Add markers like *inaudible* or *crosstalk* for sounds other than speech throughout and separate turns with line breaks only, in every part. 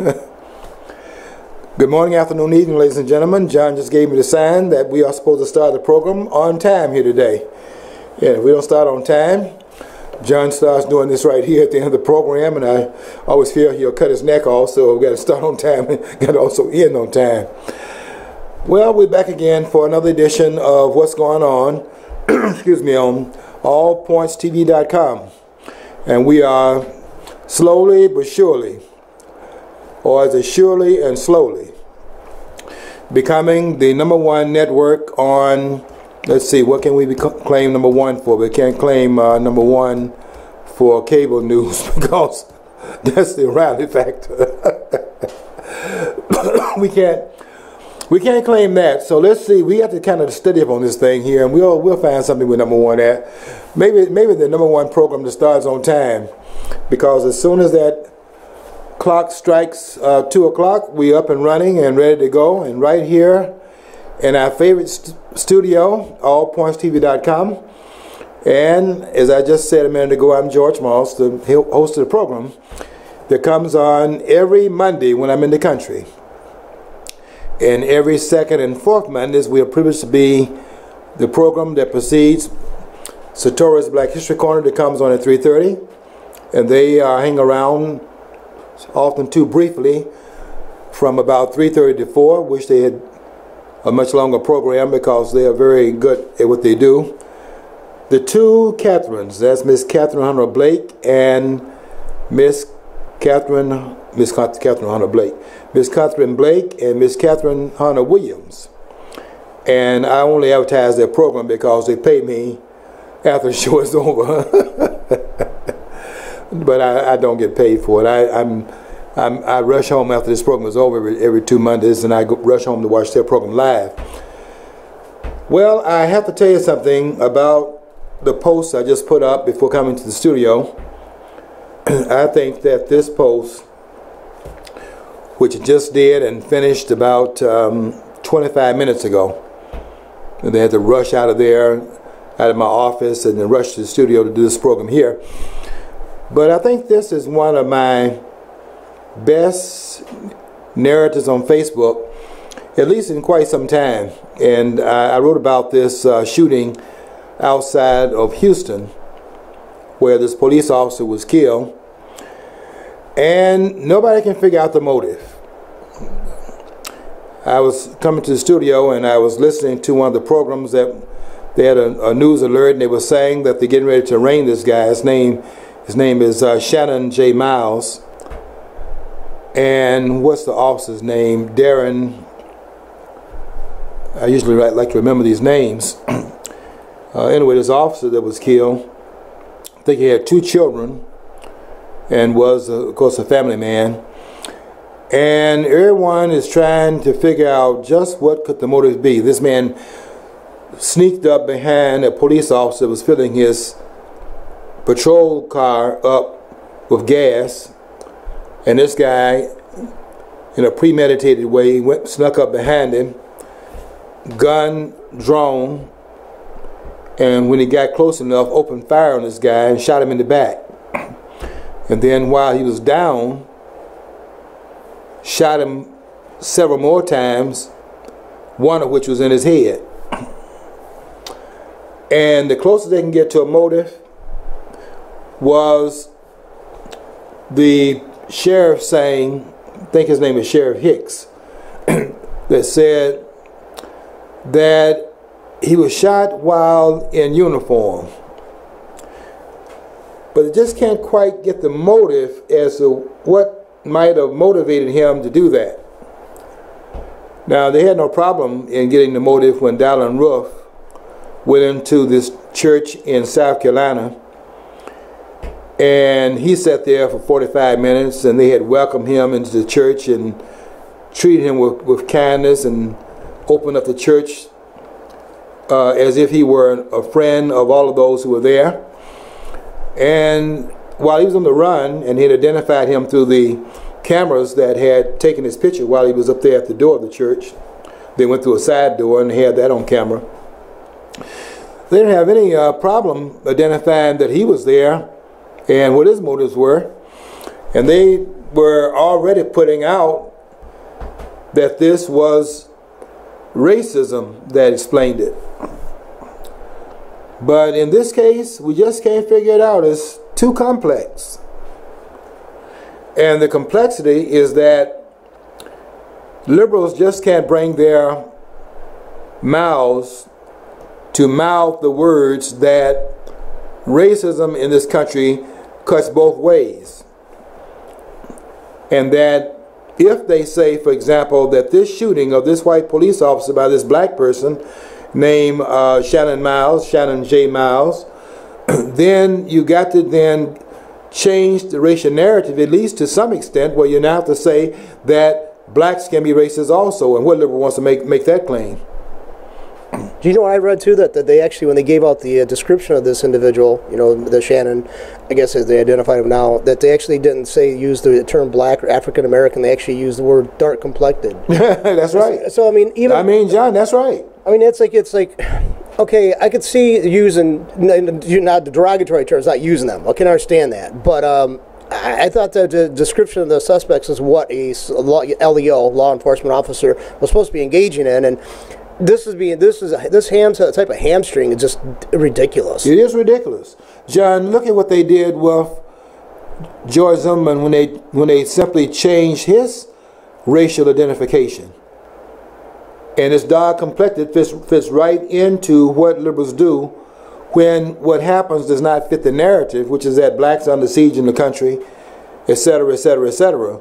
*laughs* Good morning, afternoon, evening, ladies and gentlemen. John just gave me the sign that we are supposed to start the program on time here today. Yeah, if we don't start on time, John starts doing this right here at the end of the program, and I always fear he'll cut his neck off, so we've got to start on time and *laughs* got to also end on time. Well, we're back again for another edition of What's Going On, *clears throat* excuse me, on allpointstv.com. And we are slowly but surely, or is it surely and slowly, becoming the number one network on let's see, what can we claim number one for? We can't claim uh, number one for cable news *laughs* because that's the O'Reilly factor. *laughs* we can't we can't claim that. So let's see. We have to kind of study up on this thing here, and we'll we'll find something with number one at. Maybe maybe the number one program that starts on time, because as soon as that clock strikes uh, two o'clock, we up and running and ready to go. And right here in our favorite st studio, allpointstv.com. And as I just said a minute ago, I'm George Moss, the host of the program that comes on every Monday when I'm in the country. And every second and fourth Mondays, we are privileged to be the program that precedes Satori's Black History Corner that comes on at 3.30. And they uh, hang around often too briefly from about 3.30 to 4, which they had a much longer program because they are very good at what they do. The two Catherines, that's Miss Catherine Hunter Blake and Miss Catherine, Miss Catherine Hunter Blake, Miss Catherine Blake and Miss Catherine Hunter Williams. And I only advertise their program because they pay me after the *laughs* show is over. *laughs* but I, I, don't get paid for it. I, I'm I'm, i rush home after this program is over every, every two Mondays, and I go, rush home to watch their program live. Well, I have to tell you something about the post I just put up before coming to the studio. *clears throat* I think that this post, which I just did and finished about um, 25 minutes ago, and they had to rush out of there, out of my office, and then rush to the studio to do this program here. But I think this is one of my best narratives on Facebook, at least in quite some time. And I, I wrote about this uh, shooting outside of Houston, where this police officer was killed, and nobody can figure out the motive. I was coming to the studio and I was listening to one of the programs that they had a, a news alert and they were saying that they're getting ready to arraign this guy. His name, his name is uh, Shannon J. Miles and what's the officer's name? Darren. I usually like to remember these names. *clears throat* uh, anyway, this officer that was killed, I think he had two children and was, uh, of course, a family man. And everyone is trying to figure out just what could the motive be. This man sneaked up behind a police officer was filling his patrol car up with gas and this guy, in a premeditated way, went snuck up behind him, gun drawn, and when he got close enough, opened fire on this guy and shot him in the back. And then while he was down, shot him several more times, one of which was in his head. And the closest they can get to a motive was the sheriff saying, I think his name is Sheriff Hicks, *clears throat* that said that he was shot while in uniform. But it just can't quite get the motive as to what might have motivated him to do that. Now, they had no problem in getting the motive when Dylann Roof went into this church in South Carolina and he sat there for 45 minutes, and they had welcomed him into the church and treated him with, with kindness and opened up the church uh, as if he were a friend of all of those who were there. And while he was on the run, and he had identified him through the cameras that had taken his picture while he was up there at the door of the church, they went through a side door and had that on camera. They didn't have any uh, problem identifying that he was there and what his motives were. And they were already putting out that this was racism that explained it. But in this case, we just can't figure it out. It's too complex. And the complexity is that liberals just can't bring their mouths to mouth the words that racism in this country cuts both ways. And that if they say, for example, that this shooting of this white police officer by this black person named uh, Shannon Miles, Shannon J. Miles, *clears throat* then you got to then change the racial narrative, at least to some extent, where you now have to say that blacks can be racist also. And what liberal wants to make, make that claim?
Do you know what I read too? That, that they actually, when they gave out the uh, description of this individual, you know, the Shannon, I guess as they identified him now, that they actually didn't say use the term black or African American. They actually used the word dark complected. *laughs*
that's right.
So I mean, even
I mean, John, that's right.
I mean, it's like it's like, okay, I could see using not the derogatory terms, not using them. I can understand that, but um, I, I thought that the description of the suspects is what a LEO, law enforcement officer, was supposed to be engaging in, and this is being this is a this ham type of hamstring is just ridiculous.
It is ridiculous, John. Look at what they did with George Zimmerman when they when they simply changed his racial identification, and his dark complected fits fits right into what liberals do when what happens does not fit the narrative, which is that blacks are under siege in the country, etc., etc., etc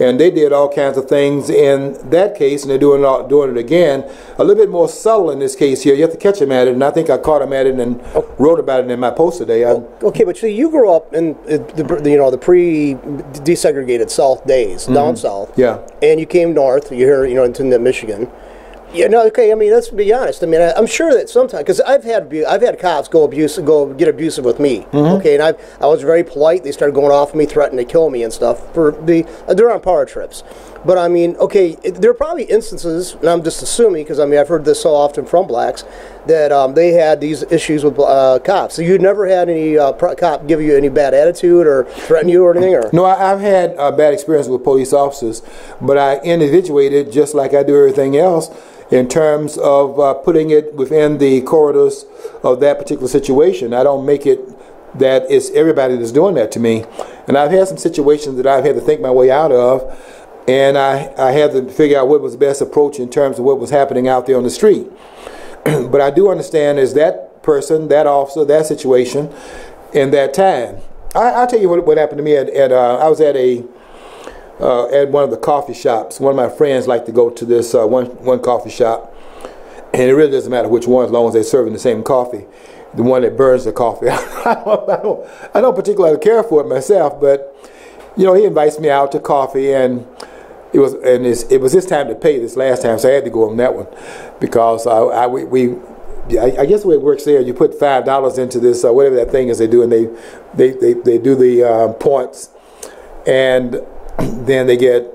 and they did all kinds of things in that case, and they're doing it, doing it again. A little bit more subtle in this case here. You have to catch them at it, and I think I caught them at it and okay. wrote about it in my post today. I,
okay, but see you grew up in the you know the pre-desegregated South days, mm-hmm. down south.
Yeah.
And you came north. You're here, you know, into Michigan. Yeah, no, okay. I mean, let's be honest. I mean, I, am sure that sometimes because I've had I've had cops go abusive, go get abusive with me. Mm-hmm. Okay, and I I was very polite. They started going off me, threatening to kill me and stuff for the uh, they're on power trips. But I mean, okay, it, there are probably instances, and I'm just assuming because I mean I've heard this so often from blacks that um, they had these issues with uh, cops. So you never had any uh, cop give you any bad attitude or threaten you or anything, or
no? I, have had a bad experience with police officers, but I individuated just like I do everything else in terms of uh, putting it within the corridors of that particular situation. I don't make it that it's everybody that's doing that to me. And I've had some situations that I've had to think my way out of, and I, I had to figure out what was the best approach in terms of what was happening out there on the street. *clears throat* but I do understand is that person, that officer, that situation, in that time. I, will tell you what, what happened to me at, at uh, I was at a uh, at one of the coffee shops. One of my friends like to go to this uh, one one coffee shop, and it really doesn't matter which one as long as they're serving the same coffee. The one that burns the coffee. *laughs* I, don't, I, don't, I don't particularly care for it myself, but you know he invites me out to coffee, and it was and it was his time to pay this last time, so I had to go on that one because I, I we, we I, guess the way it works there, you put five dollars into this, uh, whatever that thing is they do, and they they they, they do the uh, points, and then they get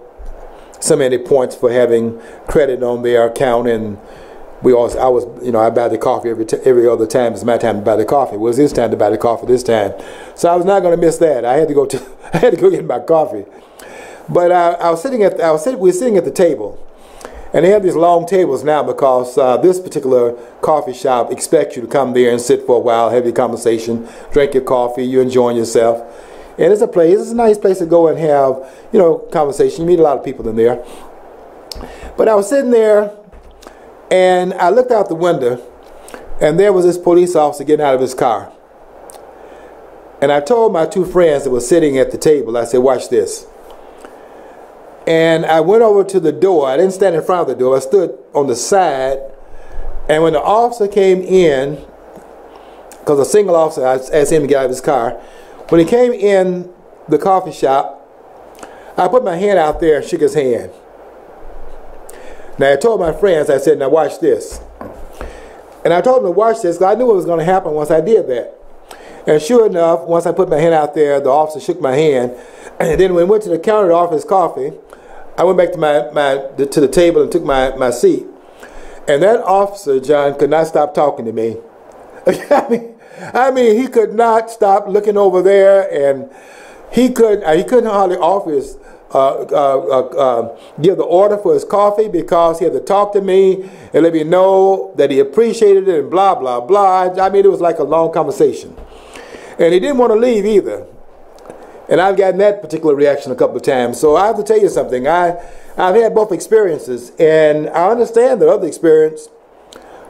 so many points for having credit on their account and we always, I was, you know, I buy the coffee every every other time. It's my time to buy the coffee. It was his time to buy the coffee this time, so I was not going to miss that. I had to go to, *laughs* I had to go get my coffee. But I, I was sitting at, I was sitting, we were sitting at the table, and they have these long tables now because uh, this particular coffee shop expects you to come there and sit for a while, have your conversation, drink your coffee, you're enjoying yourself. And it's a place, it's a nice place to go and have, you know, conversation. You meet a lot of people in there. But I was sitting there and I looked out the window and there was this police officer getting out of his car. And I told my two friends that were sitting at the table, I said, watch this. And I went over to the door. I didn't stand in front of the door. I stood on the side. And when the officer came in, because a single officer, I asked him to get out of his car. When he came in the coffee shop, I put my hand out there and shook his hand. Now I told my friends, I said, now watch this. And I told them to watch this because I knew what was going to happen once I did that. And sure enough, once I put my hand out there, the officer shook my hand. *clears throat* And then when we went to the counter to offer his coffee, I went back to my, my to the table and took my, my seat. And that officer, John, could not stop talking to me. *laughs* I mean, I mean, he could not stop looking over there, and he could uh, he couldn't hardly off his uh, uh, uh, give the order for his coffee because he had to talk to me and let me know that he appreciated it and blah, blah, blah. I mean, it was like a long conversation. And he didn't want to leave either. And I've gotten that particular reaction a couple of times. So I have to tell you something. I, I've had both experiences, and I understand the other experience.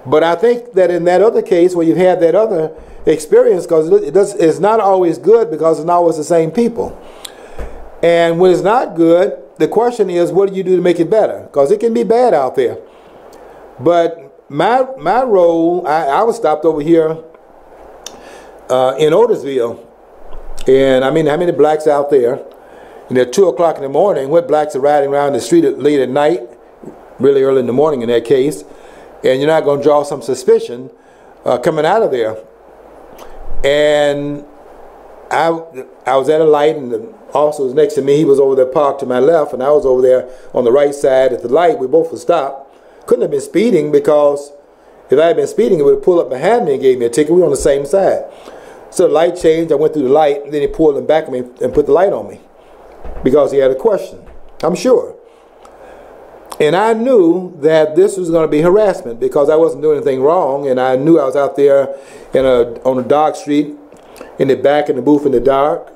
But I think that in that other case, where you've had that other experience, because it does, it's not always good because it's not always the same people. And when it's not good, the question is, what do you do to make it better? Because it can be bad out there. But my my role, I, I was stopped over here uh, in Otisville, and I mean, how many blacks out there? And at two o'clock in the morning, what blacks are riding around the street late at night, really early in the morning in that case, and you're not going to draw some suspicion uh, coming out of there. And I, I was at a light, and the officer was next to me. He was over there parked to my left, and I was over there on the right side at the light. We both were stopped. Couldn't have been speeding because if I had been speeding, it would have pulled up behind me and gave me a ticket. We were on the same side. So the light changed. I went through the light, then he pulled in back of me and put the light on me because he had a question. I'm sure. And I knew that this was going to be harassment because I wasn't doing anything wrong, and I knew I was out there in a on a dark street, in the back in the booth in the dark,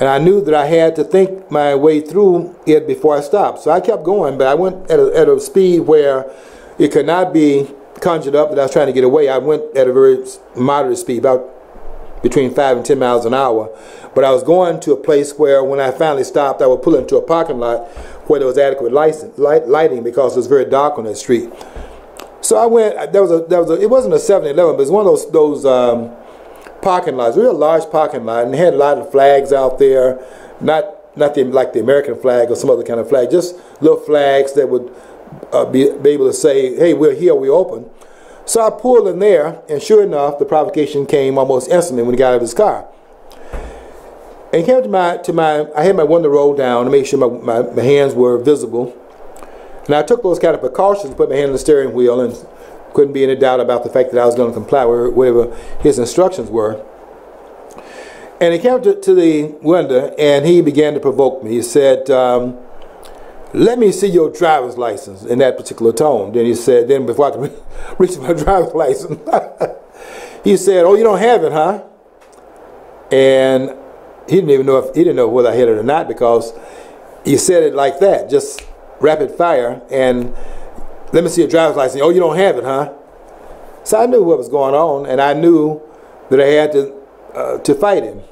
and I knew that I had to think my way through it before I stopped. So I kept going, but I went at a, at a speed where it could not be conjured up that I was trying to get away. I went at a very moderate speed, about between five and ten miles an hour. But I was going to a place where when I finally stopped, I would pull into a parking lot where there was adequate light, lighting because it was very dark on that street. So I went. There was a there was a. It wasn't a 7-Eleven, but it was one of those those um, parking lots, real large parking lot, and had a lot of flags out there, not not the, like the American flag or some other kind of flag, just little flags that would uh, be, be able to say, "Hey, we're here, we're open." So I pulled in there, and sure enough, the provocation came almost instantly when he got out of his car. And came to my, to my, I had my window rolled down to make sure my, my, my hands were visible. And I took those kind of precautions, put my hand on the steering wheel, and couldn't be any doubt about the fact that I was going to comply with whatever his instructions were. And he came to, to the window, and he began to provoke me. He said, um, let me see your driver's license in that particular tone. Then he said, then before I could *laughs* reach my driver's *laughs* license, *laughs* he said, oh, you don't have it, huh? And he didn't even know if he didn't know whether I had it or not because he said it like that, just rapid fire. And let me see your driver's license. Oh, you don't have it, huh? So I knew what was going on, and I knew that I had to uh, to fight him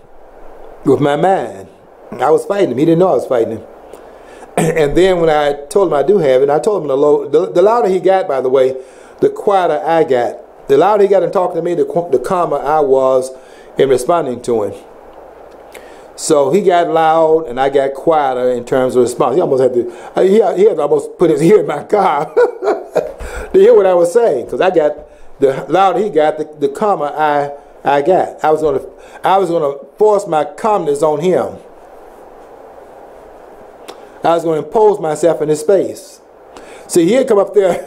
with my mind. I was fighting him. He didn't know I was fighting him. *clears throat* and then when I told him I do have it, I told him the, low, the, the louder he got, by the way, the quieter I got. The louder he got in talking to me, the, the calmer I was in responding to him. So he got loud and I got quieter in terms of response. He almost had to, uh, he, he had to almost put his ear in my car *laughs* to hear what I was saying. Because I got, the louder he got, the, the calmer I, I got. I was going to, I was going to force my calmness on him. I was going to impose myself in his space. See, he'd come up there.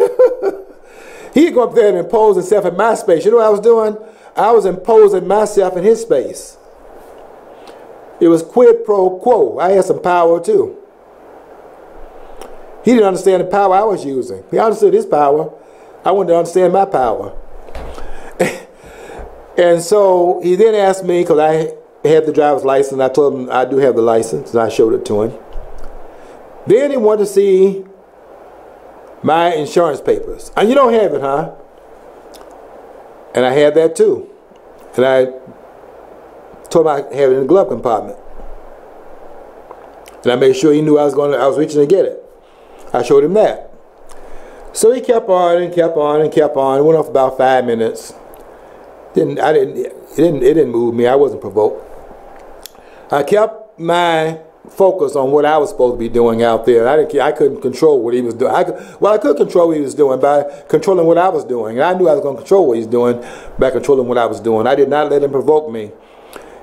*laughs* he'd go up there and impose himself in my space. You know what I was doing? I was imposing myself in his space. It was quid pro quo. I had some power too. He didn't understand the power I was using. He understood his power. I wanted to understand my power. *laughs* and so he then asked me, because I had the driver's license, I told him I do have the license, and I showed it to him. Then he wanted to see my insurance papers. And you don't have it, huh? And I had that too. And I told him I had it in the glove compartment. And I made sure he knew I was going to, I was reaching to get it. I showed him that. So he kept on and kept on and kept on. It went off about five minutes. Didn't I didn't it didn't it didn't move me. I wasn't provoked. I kept my focus on what I was supposed to be doing out there. I didn't. I couldn't control what he was doing. I could, well, I could control what he was doing by controlling what I was doing, and I knew I was going to control what he's doing by controlling what I was doing. I did not let him provoke me,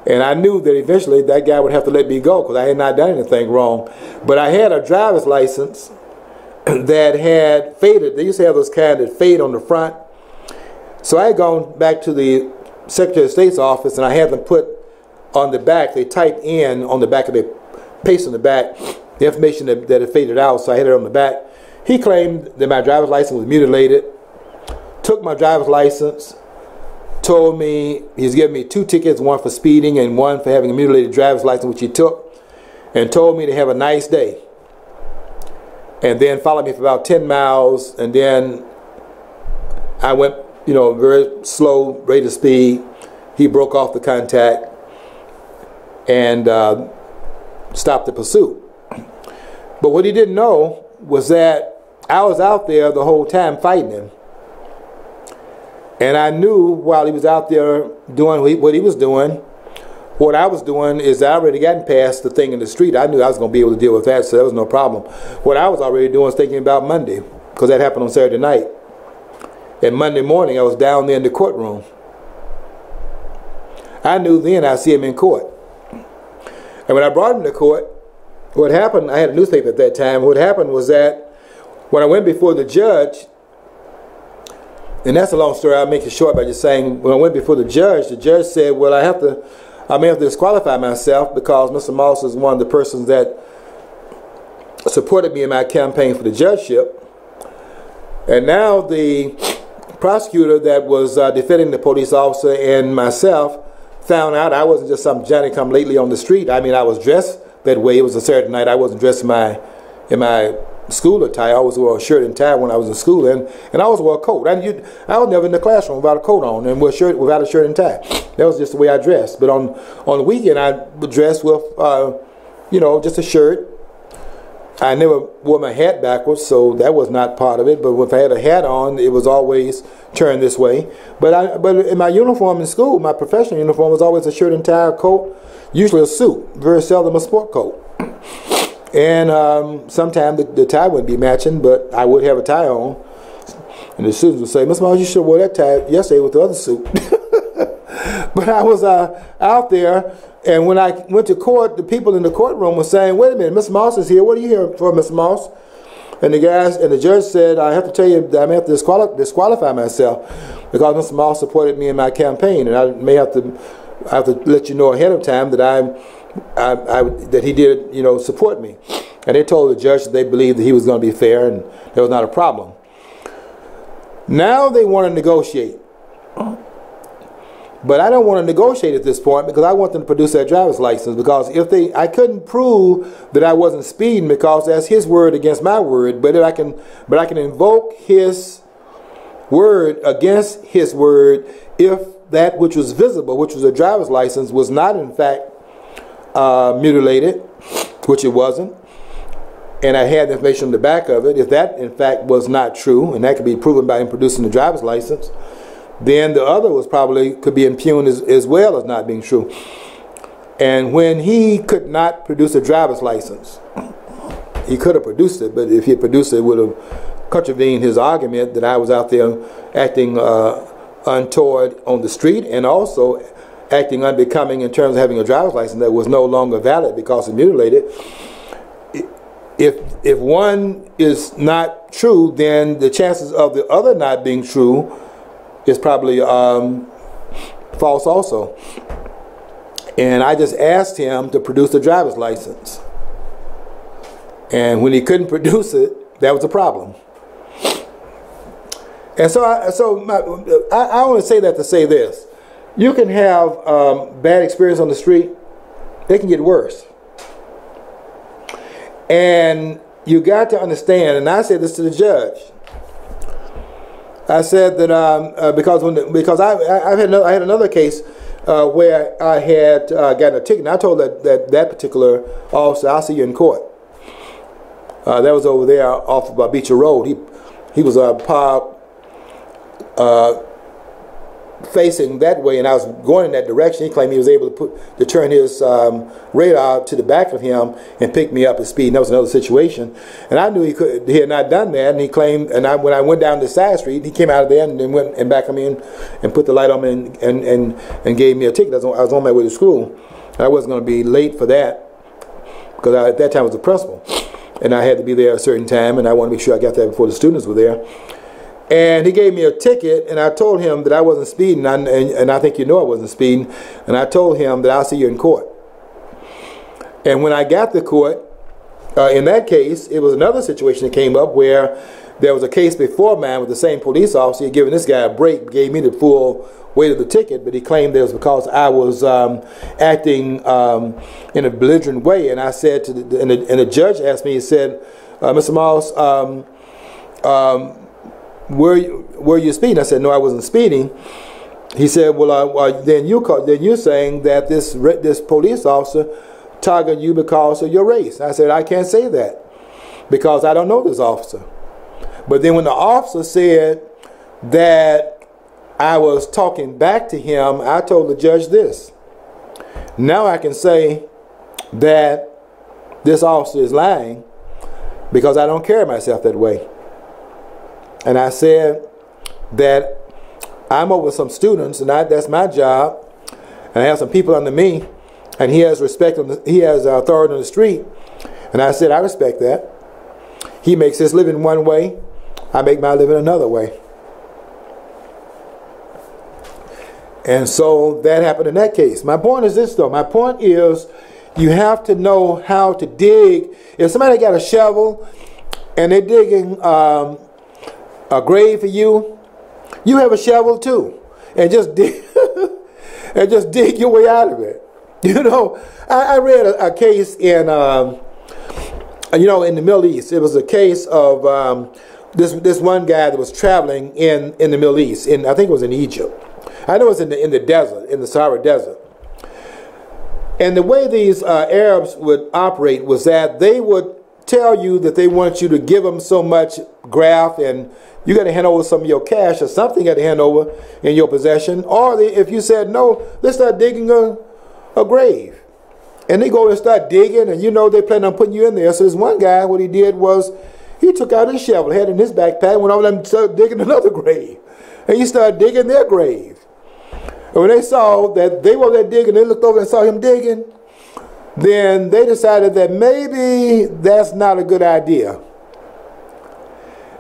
and I knew that eventually that guy would have to let me go because I had not done anything wrong. But I had a driver's license *clears throat* that had faded. They used to have those kind that fade on the front. So I had gone back to the Secretary of State's office, and I had them put on the back. They typed in on the back of the paste on the back, the information that, that had faded out, so I had it on the back. He claimed that my driver's license was mutilated, took my driver's license, told me he's giving me two tickets, one for speeding and one for having a mutilated driver's license, which he took, and told me to have a nice day. And then followed me for about 10 miles, and then I went, you know, very slow rate of speed. He broke off the contact and uh, stopped the pursuit. But what he didn't know was that I was out there the whole time fighting him. And I knew while he was out there doing what he was doing, what I was doing is I already gotten past the thing in the street. I knew I was going to be able to deal with that, so that was no problem. What I was already doing was thinking about Monday, because that happened on Saturday night. And Monday morning, I was down there in the courtroom. I knew then I'd see him in court. And when I brought him to court, what happened, I had a newspaper at that time, what happened was that when I went before the judge, and that's a long story. I'll make it short by just saying when I went before the judge, the judge said, "Well, I have to, I may have to disqualify myself because Mr. Moss is one of the persons that supported me in my campaign for the judgeship." And now the prosecutor that was uh, defending the police officer and myself found out I wasn't just some Johnny come lately on the street. I mean, I was dressed that way. It was a Saturday night. I wasn't dressed in my in my school attire. I always wore a shirt and tie when I was in school, and, and I always wore a coat. And you, I was never in the classroom without a coat on and with shirt without a shirt and tie. That was just the way I dressed. But on on the weekend, I would dress with, uh, you know, just a shirt. I never wore my hat backwards, so that was not part of it. But if I had a hat on, it was always turned this way. But I, but in my uniform in school, my professional uniform was always a shirt and tie, a coat, usually a suit, very seldom a sport coat. And um, sometimes the, the, tie wouldn't be matching, but I would have a tie on. And the students would say, Miss Miles, you should have wore that tie yesterday with the other suit. *laughs* but I was uh, out there, and when I went to court, the people in the courtroom were saying, wait a minute, Miss Moss is here. What are you here for, Miss Moss? And the guys and the judge said, I have to tell you that I may have to disqualify, myself because Mr. Moss supported me in my campaign, and I may have to I have to let you know ahead of time that I'm I, I, that he did, you know, support me. And they told the judge that they believed that he was going to be fair and there was not a problem. Now they want to negotiate. But I don't want to negotiate at this point because I want them to produce their driver's license because if they I couldn't prove that I wasn't speeding because that's his word against my word, but if I can but I can invoke his word against his word if that which was visible, which was a driver's license, was not in fact uh, mutilated, which it wasn't, and I had the information on the back of it, if that in fact was not true, and that could be proven by him producing the driver's license, then the other was probably could be impugned as, as well as not being true. And when he could not produce a driver's license, he could have produced it, but if he had produced it, it would have contravened his argument that I was out there acting uh, untoward on the street and also acting unbecoming in terms of having a driver's license that was no longer valid because it mutilated. If if one is not true, then the chances of the other not being true is probably um, false also. And I just asked him to produce the driver's license. And when he couldn't *laughs* produce it, that was a problem. And so, I, so my, I, I want to say that to say this you can have um, bad experience on the street. They can get worse. And you got to understand, and I said this to the judge. I said that um, uh, because when the, because I I, had another, I had another case uh, where I had uh, gotten a ticket. And I told that, that that particular officer, "I'll see you in court." Uh, that was over there off of Beecher Road. He he was a parked uh, facing that way and I was going in that direction, he claimed he was able to put to turn his um, radar to the back of him and pick me up at speed. And that was another situation. And I knew he could he had not done that and he claimed and I, when I went down the side street, he came out of there and then went and back on me and, and put the light on me and, and, and, and gave me a ticket. I was, on, I was on my way to school. I wasn't going to be late for that because I, at that time I was a principal. And I had to be there a certain time and I wanted to make sure I got there before the students were there. And he gave me a ticket, and I told him that I wasn't speeding, and, and, and I think you know I wasn't speeding. And I told him that I'll see you in court. And when I got to court, uh, in that case, it was another situation that came up where there was a case before mine with the same police officer. He given this guy a break, gave me the full weight of the ticket, but he claimed it was because I was um, acting um, in a belligerent way. And I said to the, and the, and the judge asked me, he said, uh, Mr. Moss, um, um, were you, were you speeding? I said, no, I wasn't speeding. He said, well, uh, well then you call, then you're saying that this this police officer targeted you because of your race. I said, I can't say that because I don't know this officer. But then when the officer said that I was talking back to him, I told the judge this. Now I can say that this officer is lying because I don't carry myself that way. And I said that I'm over some students, and I, that's my job, and I have some people under me, and he has respect, on the, he has authority on the street. And I said, I respect that. He makes his living one way, I make my living another way. And so that happened in that case. My point is this, though. My point is you have to know how to dig. If somebody got a shovel and they're digging um, a grave for you, you have a shovel too, and just *laughs* dig and just dig your way out of it. *laughs* You know, I, I read a, a, case in um, you know in the Middle East. It was a case of um, this this one guy that was traveling in in the Middle East, in I think it was in Egypt I know it's in the, in the desert, in the Sahara Desert. And the way these uh, Arabs would operate was that they would tell you that they want you to give them so much graft and you got to hand over some of your cash or something got to hand over in your possession. Or they, if you said no, let's start digging a, a grave. And they go and start digging and you know they plan on putting you in there. So this one guy, what he did was he took out his shovel, had it in his backpack, went over and started digging *laughs* another grave. And he started digging their grave. And when they saw that they were there digging, they looked over and saw him digging, then they decided that maybe that's not a good idea.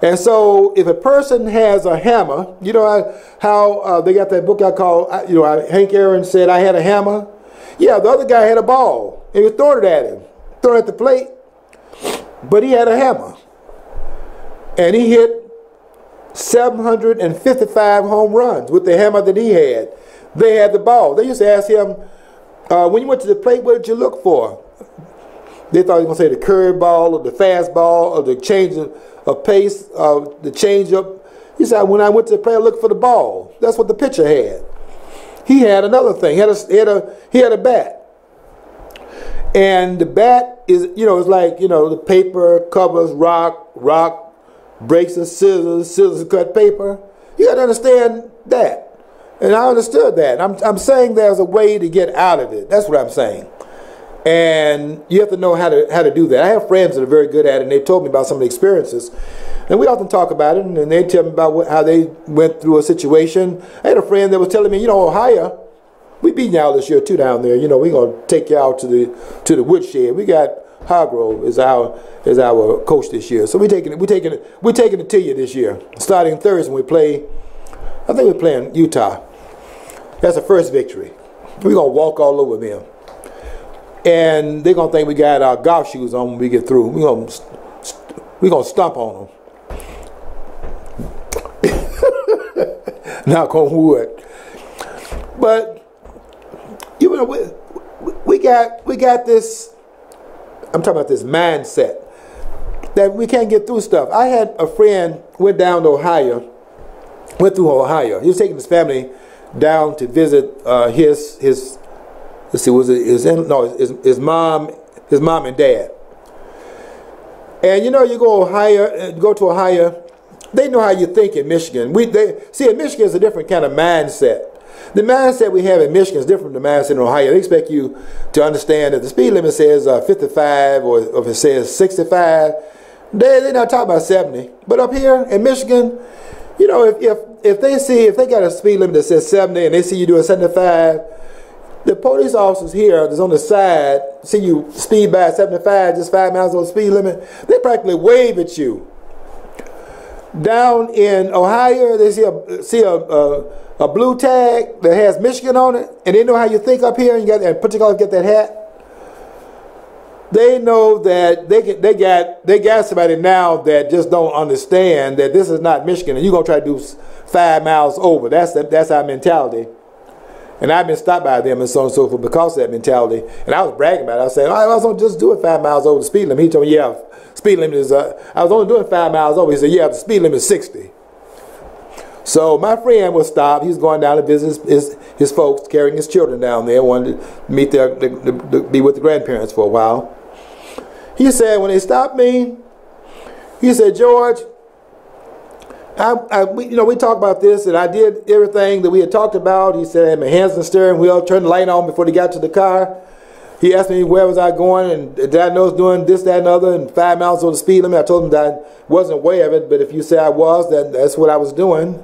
And so, if a person has a hammer, you know how uh, they got that book I call, you know, Hank Aaron said, I had a hammer. Yeah, the other guy had a ball. He was throwing it at him, throwing at the plate, but he had a hammer. And he hit 755 home runs with the hammer that he had. They had the ball. They used to ask him, uh, when you went to the plate, what did you look for? They thought he was going to say the curveball or the fastball or the change of pace, uh, the changeup. He said, when I went to the plate, I looked for the ball. That's what the pitcher had. He had another thing. He had a, he had a, he had a bat. And the bat is, you know, it's like, you know, the paper covers rock, rock breaks the scissors, scissors cut paper. You got to understand that. And I understood that. I'm, I'm saying there's a way to get out of it. That's what I'm saying. And you have to know how to how to do that. I have friends that are very good at it, and they've told me about some of the experiences. And we often talk about it, and, they tell me about what, how they went through a situation. I had a friend that was telling me, you know, Ohio, we beat y'all this year too down there. You know, we're gonna take out to the to the woodshed. We got Harbaugh is our is our coach this year. So we're taking it We're taking it we're taking it to you this year. Starting Thursday we play I think we're playing Utah. That's the first victory. We're going to walk all over them. And they're going to think we got our golf shoes on when we get through. We're going to, we're going to stomp on them. *laughs* Knock on wood. But, you know, we, we, got, we got this, I'm talking about this mindset that we can't get through stuff. I had a friend went down to Ohio, went through Ohio. He was taking his family down to visit uh, his his let's see was it his no his, his mom his mom and dad. And you know you go higher go to Ohio, they know how you think in Michigan. We they see in Michigan is a different kind of mindset. The mindset we have in Michigan is different from the mindset in Ohio. They expect you to understand that the speed limit says uh, 55 or, or if it says 65, they, they're not talking about 70. But up here in Michigan, you know, if, if, if they see, if they got a speed limit that says 70 and they see you doing 75, the police officers here that's on the side see you speed by 75, just five miles the speed limit, they practically wave at you. Down in Ohio, they see a see a, a, a blue tag that has Michigan on it, and they know how you think up here, and you got and particularly get that hat. They know that they can, they got they got somebody now that just don't understand that this is not Michigan and you're gonna try to do five miles over. That's the, that's our mentality. And I've been stopped by them and so on and so forth because of that mentality. And I was bragging about it. I was saying, oh, I was gonna just do it five miles over the speed limit. He told me, yeah, speed limit is. Uh, I was only doing five miles over. He said, yeah, the speed limit is sixty. So my friend was stopped. He was going down to visit his, his, his folks, carrying his children down there, wanted to meet their, to be with the grandparents for a while. He said, when they stopped me, he said, George, I, I we, you know, we talked about this, and I did everything that we had talked about. He said, I had my hands on the steering wheel, turned the light on before they got to the car. He asked me where was I going, and did I know I was doing this, that, and other, and five miles over the speed limit. I told him that I wasn't aware of it, but if you say I was, then that's what I was doing.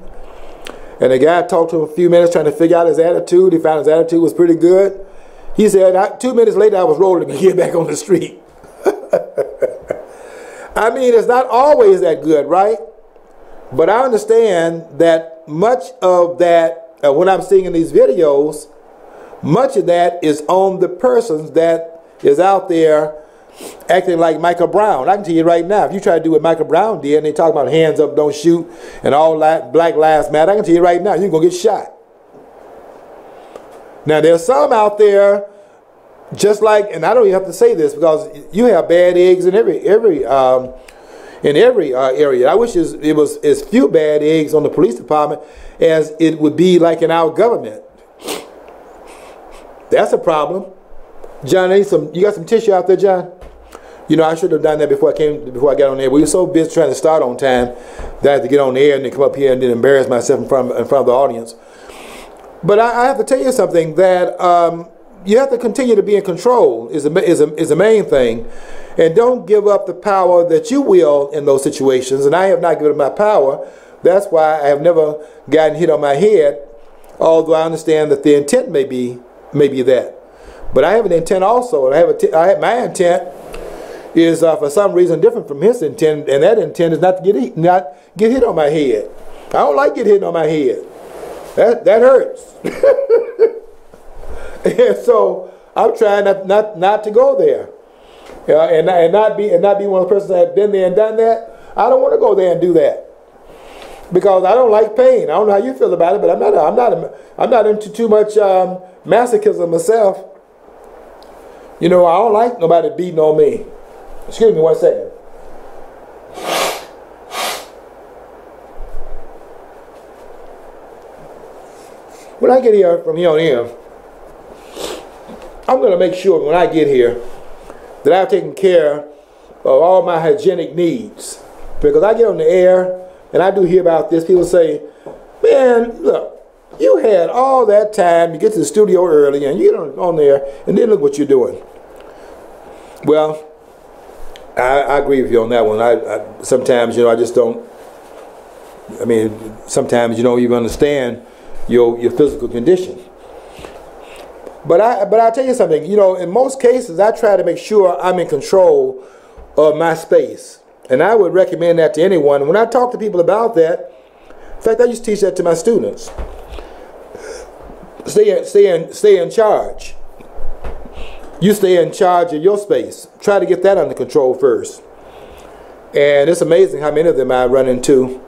And the guy talked to him a few minutes trying to figure out his attitude. He found his attitude was pretty good. He said, I, two minutes later, I was rolling again *laughs* back on the street. *laughs* I mean, it's not always that good, right? But I understand that much of that, uh, I'm seeing in these videos, much of that is on the persons that is out there acting like Michael Brown. I can tell you right now, if you try to do what Michael Brown did, and they talk about hands up, don't shoot, and all that Black Lives Matter, I can tell you right now, you're going to get shot. Now, there's some out there just like, and I don't even have to say this because you have bad eggs in every every um, in every uh, area. I wish it was as few bad eggs on the police department as it would be like in our government. That's a problem. John, need some. You got some tissue out there, John? You know, I should have done that before I came before I got on there. We were so busy trying to start on time that I had to get on the air and then come up here and then embarrass myself in front of, in front of the audience. But I, I have to tell you something that. Um, you have to continue to be in control is a, is a, is a main thing. And don't give up the power that you will in those situations. And I have not given up my power. That's why I have never gotten hit on my head, although I understand that the intent may be, may be that. But I have an intent also. I have, a I have my intent is uh, for some reason different from his intent, and that intent is not to get hit, not get hit on my head. I don't like getting hit on my head. That that hurts. *laughs* And *laughs* so I'm trying not, not, not to go there. Uh, and, and not be and not be one of the persons that have been there and done that. I don't want to go there and do that because I don't like pain. I don't know how you feel about it, but I'm not. I'm not. I'm not into too much um, masochism myself. You know, I don't like nobody beating on me. Excuse me one second. When I get here from here on in, I'm going to make sure when I get here that I've taken care of all my hygienic needs. Because I get on the air and I do hear about this, people say, man, look, you had all that time, you get to the studio early and you get on, there and then look what you're doing. Well, I, I agree with you on that one. I, I, sometimes, you know, I just don't, I mean, sometimes you don't even understand your, your physical condition. But I but I'll tell you something, you know, in most cases I try to make sure I'm in control of my space. And I would recommend that to anyone. When I talk to people about that, in fact I used to teach that to my students. Stay in, stay in, stay in charge. You stay in charge of your space. Try to get that under control first. And it's amazing how many of them I run into.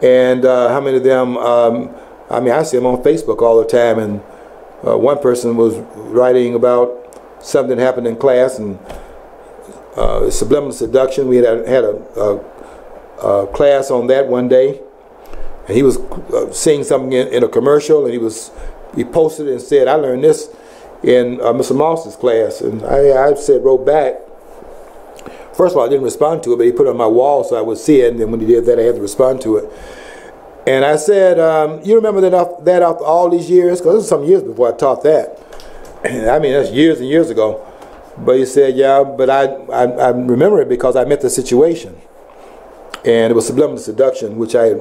And uh, how many of them, um, I mean, I see them on Facebook all the time. And uh, one person was writing about something that happened in class and uh, subliminal seduction. We had had a, a, a, class on that one day, and he was uh, seeing something in, in, a commercial, and he was he posted it and said, "I learned this in uh, Mr. Moss's class," and I, I said, wrote back. First of all, I didn't respond to it, but he put it on my wall so I would see it, and then when he did that, I had to respond to it. And I said, um, you remember that, that after all these years? Because this was some years before I taught that. I mean, that's years and years ago. But he said, yeah, but I, I, I remember it because I met the situation. And it was Subliminal Seduction, which I,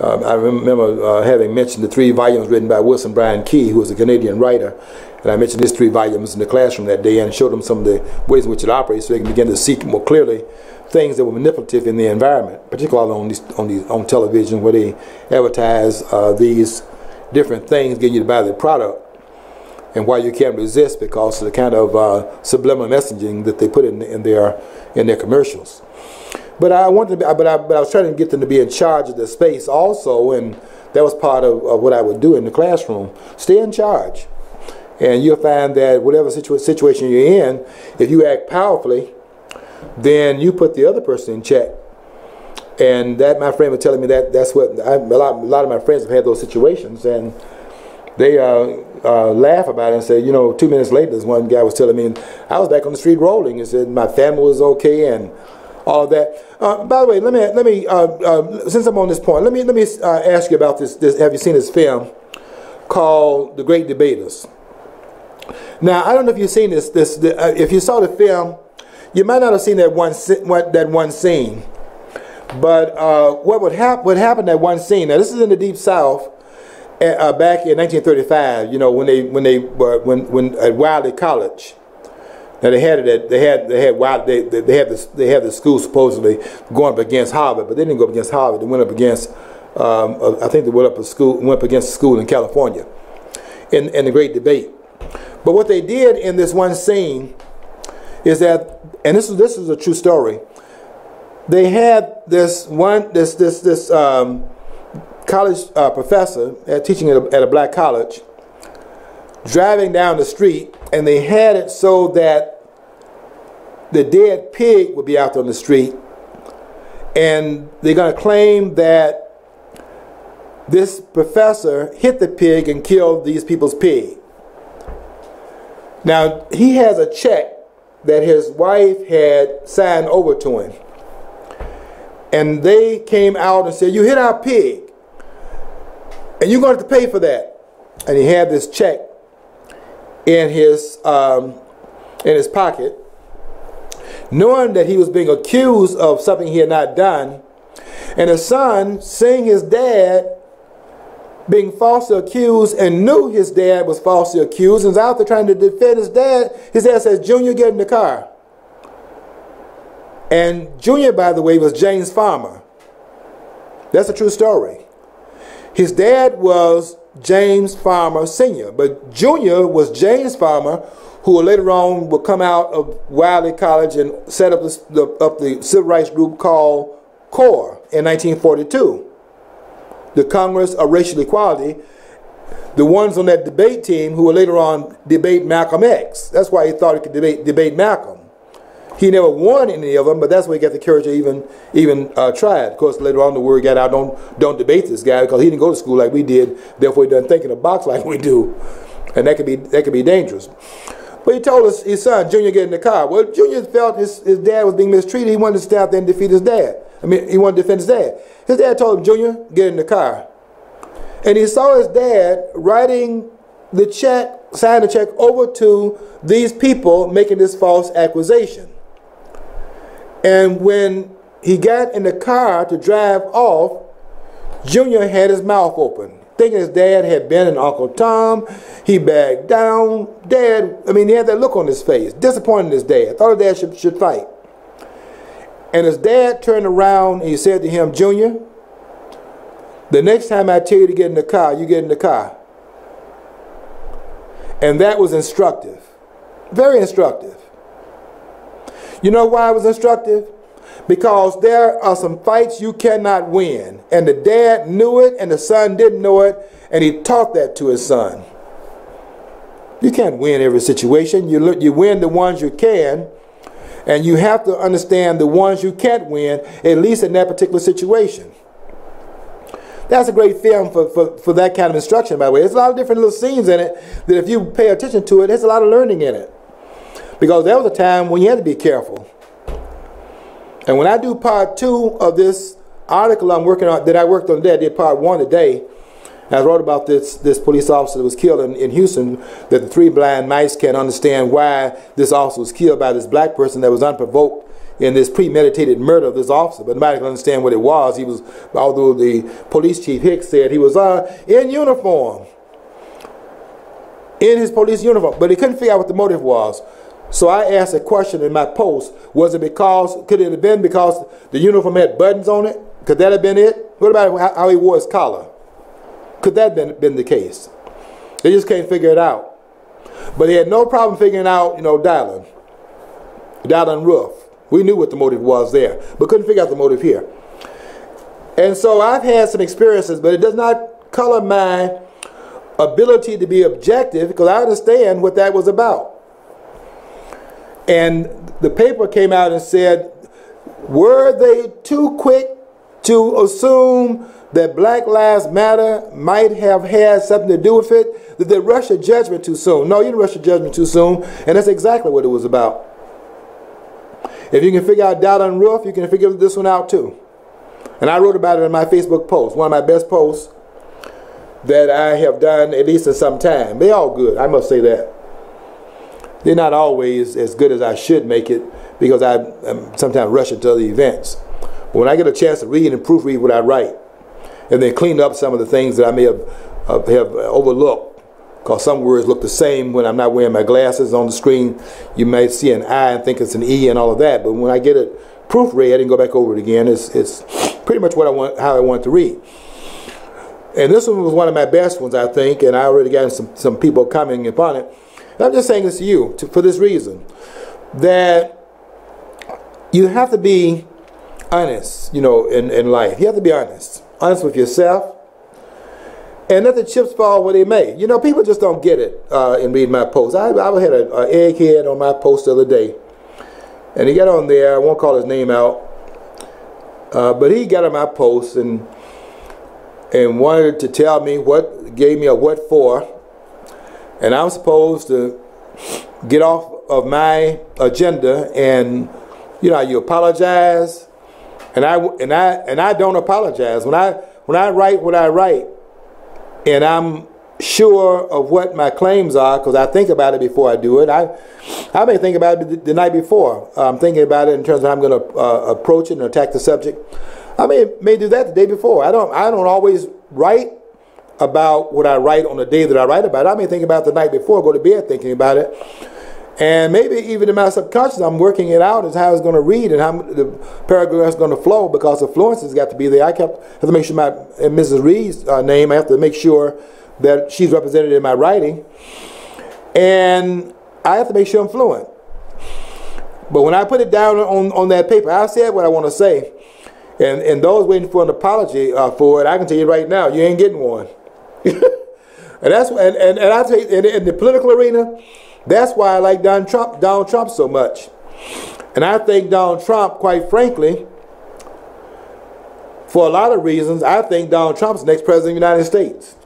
um, I remember uh, having mentioned the three volumes written by Wilson Bryan Key, who was a Canadian writer. And I mentioned his three volumes in the classroom that day and showed them some of the ways in which it operates so they can begin to see more clearly things that were manipulative in the environment, particularly on these on these on television where they advertise uh, these different things, getting you to buy the product. and why you can't resist because of the kind of uh, subliminal messaging that they put in, in their in their commercials. But I wanted to be, but I, but I was trying to get them to be in charge of the space also, and that was part of, of what I would do in the classroom. Stay in charge, and you'll find that whatever situa situation you're in, if you act powerfully, then you put the other person in check. And that, my friend was telling me that that's what I, a lot, a lot of my friends have had those situations, and they uh, uh, laugh about it and say, you know, two minutes later, this one guy was telling me, I was back on the street rolling. He said my family was okay and all that. Uh, by the way, let me let me uh, uh, since I'm on this point, let me let me uh, ask you about this, this. Have you seen this film called The Great Debaters? Now, I don't know if you've seen this. This the, if you saw the film, you might not have seen that one that one scene. But what would happen? What happened that one scene? Now, this is in the deep south uh, back in 1935, you know, when they when they were when when at Wiley College. Now they had it. They had they had Wiley, they they, they had this they had the school supposedly going up against Harvard, but they didn't go up against Harvard. They went up against um, uh, I think they went up a school went up against a school in California, in in the great debate. But what they did in this one scene is that, and this is this is a true story. They had this one this this this um, college uh, professor at teaching at a, at a black college driving down the street and they had it so that the dead pig would be out on the street and they're going to claim that this professor hit the pig and killed these people's pig. Now, he has a check that his wife had signed over to him. And they came out and said, You hit our pig and you're going to have to pay for that. And he had this check in his um, in his pocket, knowing that he was being accused of something he had not done, and his son, seeing his dad being falsely accused and knew his dad was falsely accused and was out there trying to defend his dad, his dad says, Junior, get in the car. And Junior, by the way, was James Farmer. That's a true story. His dad was James Farmer Sr., but Junior was James Farmer, who later on would come out of Wiley College and set up the, up the civil rights group called CORE in 1942, the Congress of Racial Equality. The ones on that debate team who would later on debate Malcolm X. That's why he thought he could debate, debate Malcolm. He never won any of them, but that's why he got the courage to even even uh, try it. Of course, later on the word got out, don't don't debate this guy because he didn't go to school like we did. Therefore, he doesn't think in a box like we do, and that could be that could be dangerous. But he told us his son Junior get in the car. Well, Junior felt his, his dad was being mistreated. He wanted to stay out there and defeat his dad. I mean, he wanted to defend his dad. His dad told him, Junior, get in the car. And he saw his dad writing the check, sign the check over to these people making this false accusation. And when he got in the car to drive off, Junior had his mouth open, thinking his dad had been an Uncle Tom. He backed down. Dad, I mean, he had that look on his face, disappointed his dad. Thought his dad should, should fight. And his dad turned around and he said to him, Junior, the next time I tell you to get in the car, you get in the car. And that was instructive, very instructive. You know why it was instructive? Because there are some fights you cannot win. And the dad knew it and the son didn't know it, and he taught that to his son. You can't win every situation. You, look, you win the ones you can, and you have to understand the ones you can't win, at least in that particular situation. That's a great film for, for, for that kind of instruction, by the way. There's a lot of different little scenes in it that if you pay attention to it, there's a lot of learning in it. Because there was a time when you had to be careful. And when I do part two of this article I'm working on, that I worked on today, I did part one today. I wrote about this, this police officer that was killed in, in Houston, that the three blind mice can't understand why this officer was killed by this black person that was unprovoked in this premeditated murder of this officer. But nobody can understand what it was. He was, although the police chief Hicks said he was uh, in uniform, in his police uniform, but he couldn't figure out what the motive was. So I asked a question in my post, was it because, could it have been because the uniform had buttons on it? Could that have been it? What about how he wore his collar? Could that have been, been the case? They just can't figure it out. But they had no problem figuring out, you know, Dylann. Dylann Roof. We knew what the motive was there, but couldn't figure out the motive here. And so I've had some experiences, but it does not color my ability to be objective because I understand what that was about. And the paper came out and said, were they too quick to assume that Black Lives Matter might have had something to do with it, that they rush a judgment too soon? No, you didn't rush a judgment too soon, and that's exactly what it was about. If you can figure out Dylann Roof, you can figure this one out too. And I wrote about it in my Facebook post, one of my best posts that I have done at least in some time. They're all good, I must say that. They're not always as good as I should make it because I am sometimes rushing to other events. When I get a chance to read and proofread what I write, and then clean up some of the things that I may have, uh, have overlooked, because some words look the same when I'm not wearing my glasses on the screen. You may see an I and think it's an E and all of that, but when I get it proofread and go back over it again, it's, it's pretty much what I want, how I want to read. And this one was one of my best ones, I think, and I already got some, some people commenting upon it. And I'm just saying this to you to, for this reason that you have to be honest, you know, in, in life. You have to be honest. Honest with yourself. And let the chips fall where they may. You know, people just don't get it uh, in reading my posts. I, I had an egghead on my post the other day. And he got on there, I won't call his name out, uh, but he got on my post and and wanted to tell me what, gave me a what for. And I'm supposed to get off of my agenda and, you know, you apologize. And I, and I, and I don't apologize. When I, when I write what I write and I'm sure of what my claims are because I think about it before I do it. I, I may think about it the, the night before. I'm thinking about it in terms of how I'm going to uh, approach it and attack the subject. I may may do that the day before. I don't I don't always write about what I write on the day that I write about it. I may think about the night before, go to bed thinking about it. And maybe even in my subconscious, I'm working it out as how it's going to read and how the paragraph is going to flow because the fluency has got to be there. I kept, have to make sure my, Mrs. Reed's uh, name, I have to make sure that she's represented in my writing. And I have to make sure I'm fluent. But when I put it down on, on that paper, I said what I want to say. And, and those waiting for an apology uh, for it, I can tell you right now, you ain't getting one. *laughs* and that's and, and, and I tell you, in, in, the political arena, that's why I like Donald Trump, Donald Trump so much. And I think Donald Trump, quite frankly, for a lot of reasons, I think Donald Trump's the next president of the United States.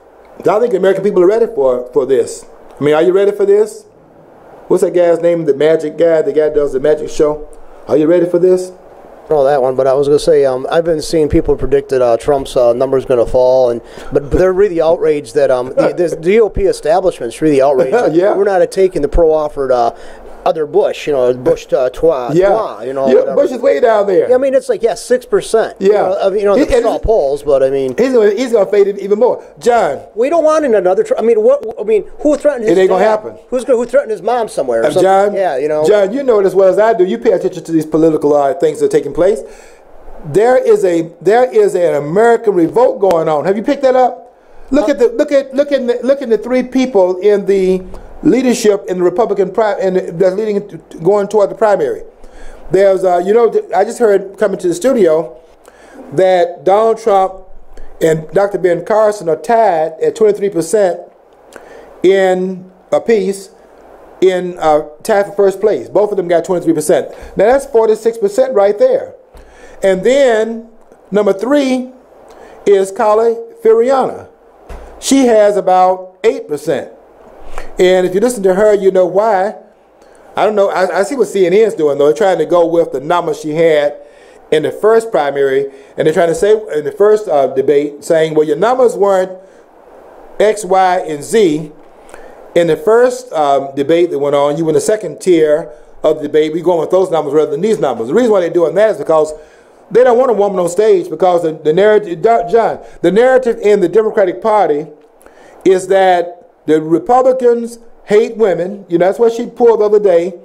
I think American people are ready for, for this. I mean, are you ready for this? What's that guy's name? The magic guy, the guy does the magic show. Are you ready for this?
Know that one, but I was going to say um, I've been seeing people predict that uh, Trump's uh, number is going to fall, and but, but, they're really outraged that um, the, the GOP establishment's really outraged. *laughs*
yeah.
we're not taking the pro-offered uh, other Bush, you know, Bush uh, twa,
yeah.
you know.
Yeah, Bush is way down there.
Yeah, I mean, it's like, yeah, 6%.
Yeah.
You know, of, you know the straw polls, but I mean.
He's going he's to fade it even more. John.
We don't want another, I mean, what, I mean, who threatened his
It ain't going to happen.
Who's gonna, who threatened his mom somewhere?
Uh, John.
Yeah, you know.
John, you know it as well as I do. You pay attention to these political uh, things that are taking place there is a there is an American revolt going on. Have you picked that up? Look at the look at look at the, look at the three people in the leadership in the Republican and that's leading going toward the primary. There's uh, you know I just heard coming to the studio that Donald Trump and Dr. Ben Carson are tied at 23 percent in a piece in uh, tied for first place. Both of them got 23 percent. Now that's 46 percent right there. And then number three is Carly Fiorina. She has about 8%. And if you listen to her, you know why. I don't know. I, I see what CNN's doing, though. They're trying to go with the numbers she had in the first primary. And they're trying to say in the first uh, debate, saying, well, your numbers weren't X, Y, and Z. In the first um, debate that went on, you were in the second tier of the debate. We're going with those numbers rather than these numbers. The reason why they're doing that is because they don't want a woman on stage because the, the narrative, John, the narrative in the Democratic Party is that the Republicans hate women. You know, that's what she pulled the other day.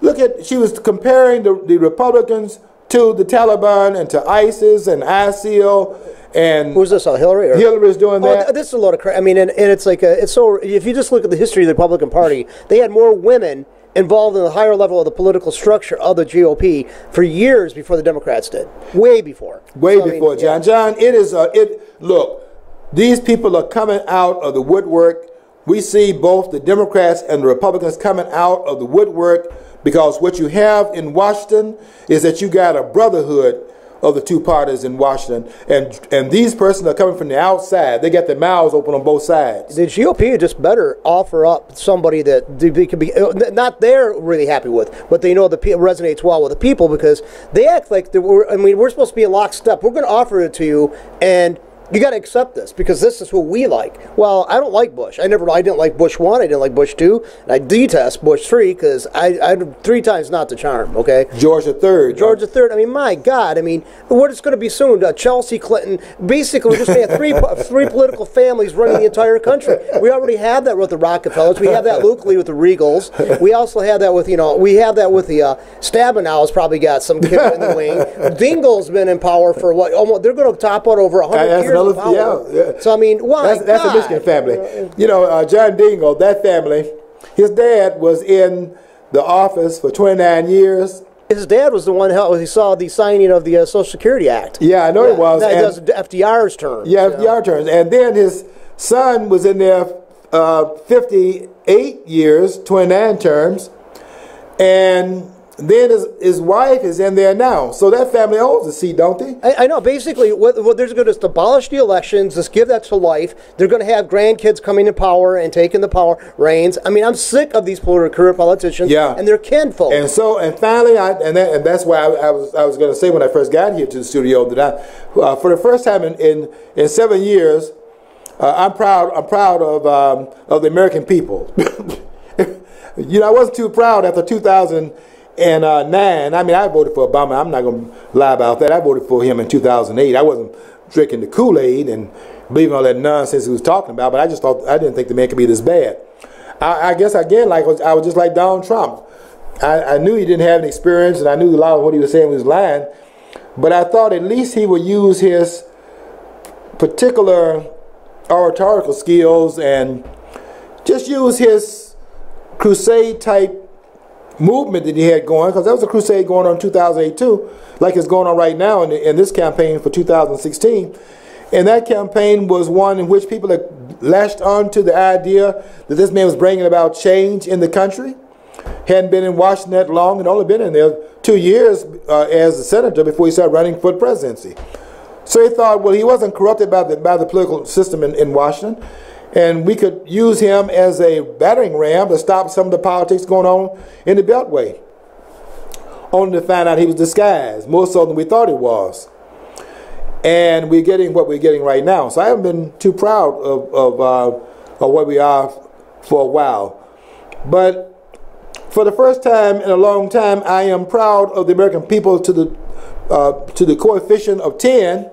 Look at, she was comparing the, the Republicans to the Taliban and to ISIS and ISIL And
Who's this? Uh, Hillary? Or?
Hillary's doing
Oh,
that.
th- this is a lot of crap. I mean, and, and it's like a, it's so. If you just look at the history of the Republican Party, they had more women involved in the higher level of the political structure of the GOP for years before the Democrats did. Way before.
Way
So, I mean,
before
yeah.
John. John, it is a it. Look, these people are coming out of the woodwork. We see both the Democrats and the Republicans coming out of the woodwork because what you have in Washington is that you got a brotherhood of the two parties in Washington, and and these persons are coming from the outside. They got their mouths open on both sides.
The GOP just better offer up somebody that they could be uh, not they're really happy with, but they know the resonates well with the people because they act like they we're. I mean, we're supposed to be in lockstep. We're going to offer it to you, and you got to accept this because this is who we like. Well, I don't like Bush. I never. I didn't like Bush one. I didn't like Bush two. And I detest Bush three because I, I three times not the charm. Okay.
George the Third.
George the Third. I mean, my God. I mean, what it's going to be soon? Uh, Chelsea Clinton. Basically, we're just going to have three *laughs* three political families running the entire country. We already have that with the Rockefellers. We have that locally with the Regals. We also have that with you know we have that with the uh, Stabenow's probably got some kid in the wing. Dingell's been in power for what? Almost they're going to top out over hundred years
yeah, yeah.
So I mean, why?
That's, that's the Michigan family. You know, uh, John Dingell, that family, his dad was in the office for 29 years.
His dad was the one who he saw the signing of the uh, Social Security Act.
Yeah, I know he was.
That
and-
was FDR's term.
yeah, FDR turns. And then his son was in there uh, 58 years, 29 terms. And then his, his wife is in there now. So that family owns the seat, don't they?
I, I know. Basically, what, what they're going to do is abolish the elections, just give that to life. They're going to have grandkids coming to power and taking the power reins. I mean, I'm sick of these political career politicians
Yeah.
and their kinfolk.
And so, and finally, I, and, that, and that's why I, I was I was going to say when I first got here to the studio that I, uh, for the first time in in, in seven years, uh, I'm proud I'm proud of um, of the American people. *laughs* you know, I wasn't too proud after 2009. Uh, I mean, I voted for Obama. I'm not going to lie about that. I voted for him in 2008. I wasn't drinking the Kool Aid and believing all that nonsense he was talking about, but I just thought I didn't think the man could be this bad. I, I guess again, like I was just like Donald Trump. I, I knew he didn't have any experience, and I knew a lot of what he was saying was lying. But I thought at least he would use his particular oratorical skills and just use his crusade type movement that he had going, because there was a crusade going on in 2008 too, like it's going on right now in, in this campaign for 2016. And that campaign was one in which people had latched on to the idea that this man was bringing about change in the country. Hadn't been in Washington that long and only been in there two years uh, as a senator before he started running for the presidency. So he thought, well, he wasn't corrupted by the, by the political system in, in Washington, and we could use him as a battering ram to stop some of the politics going on in the Beltway. Only to find out he was disguised, more so than we thought he was. And we're getting what we're getting right now. So I haven't been too proud of, of, uh, of where we are for a while. But for the first time in a long time, I am proud of the American people to the uh, to the coefficient of 10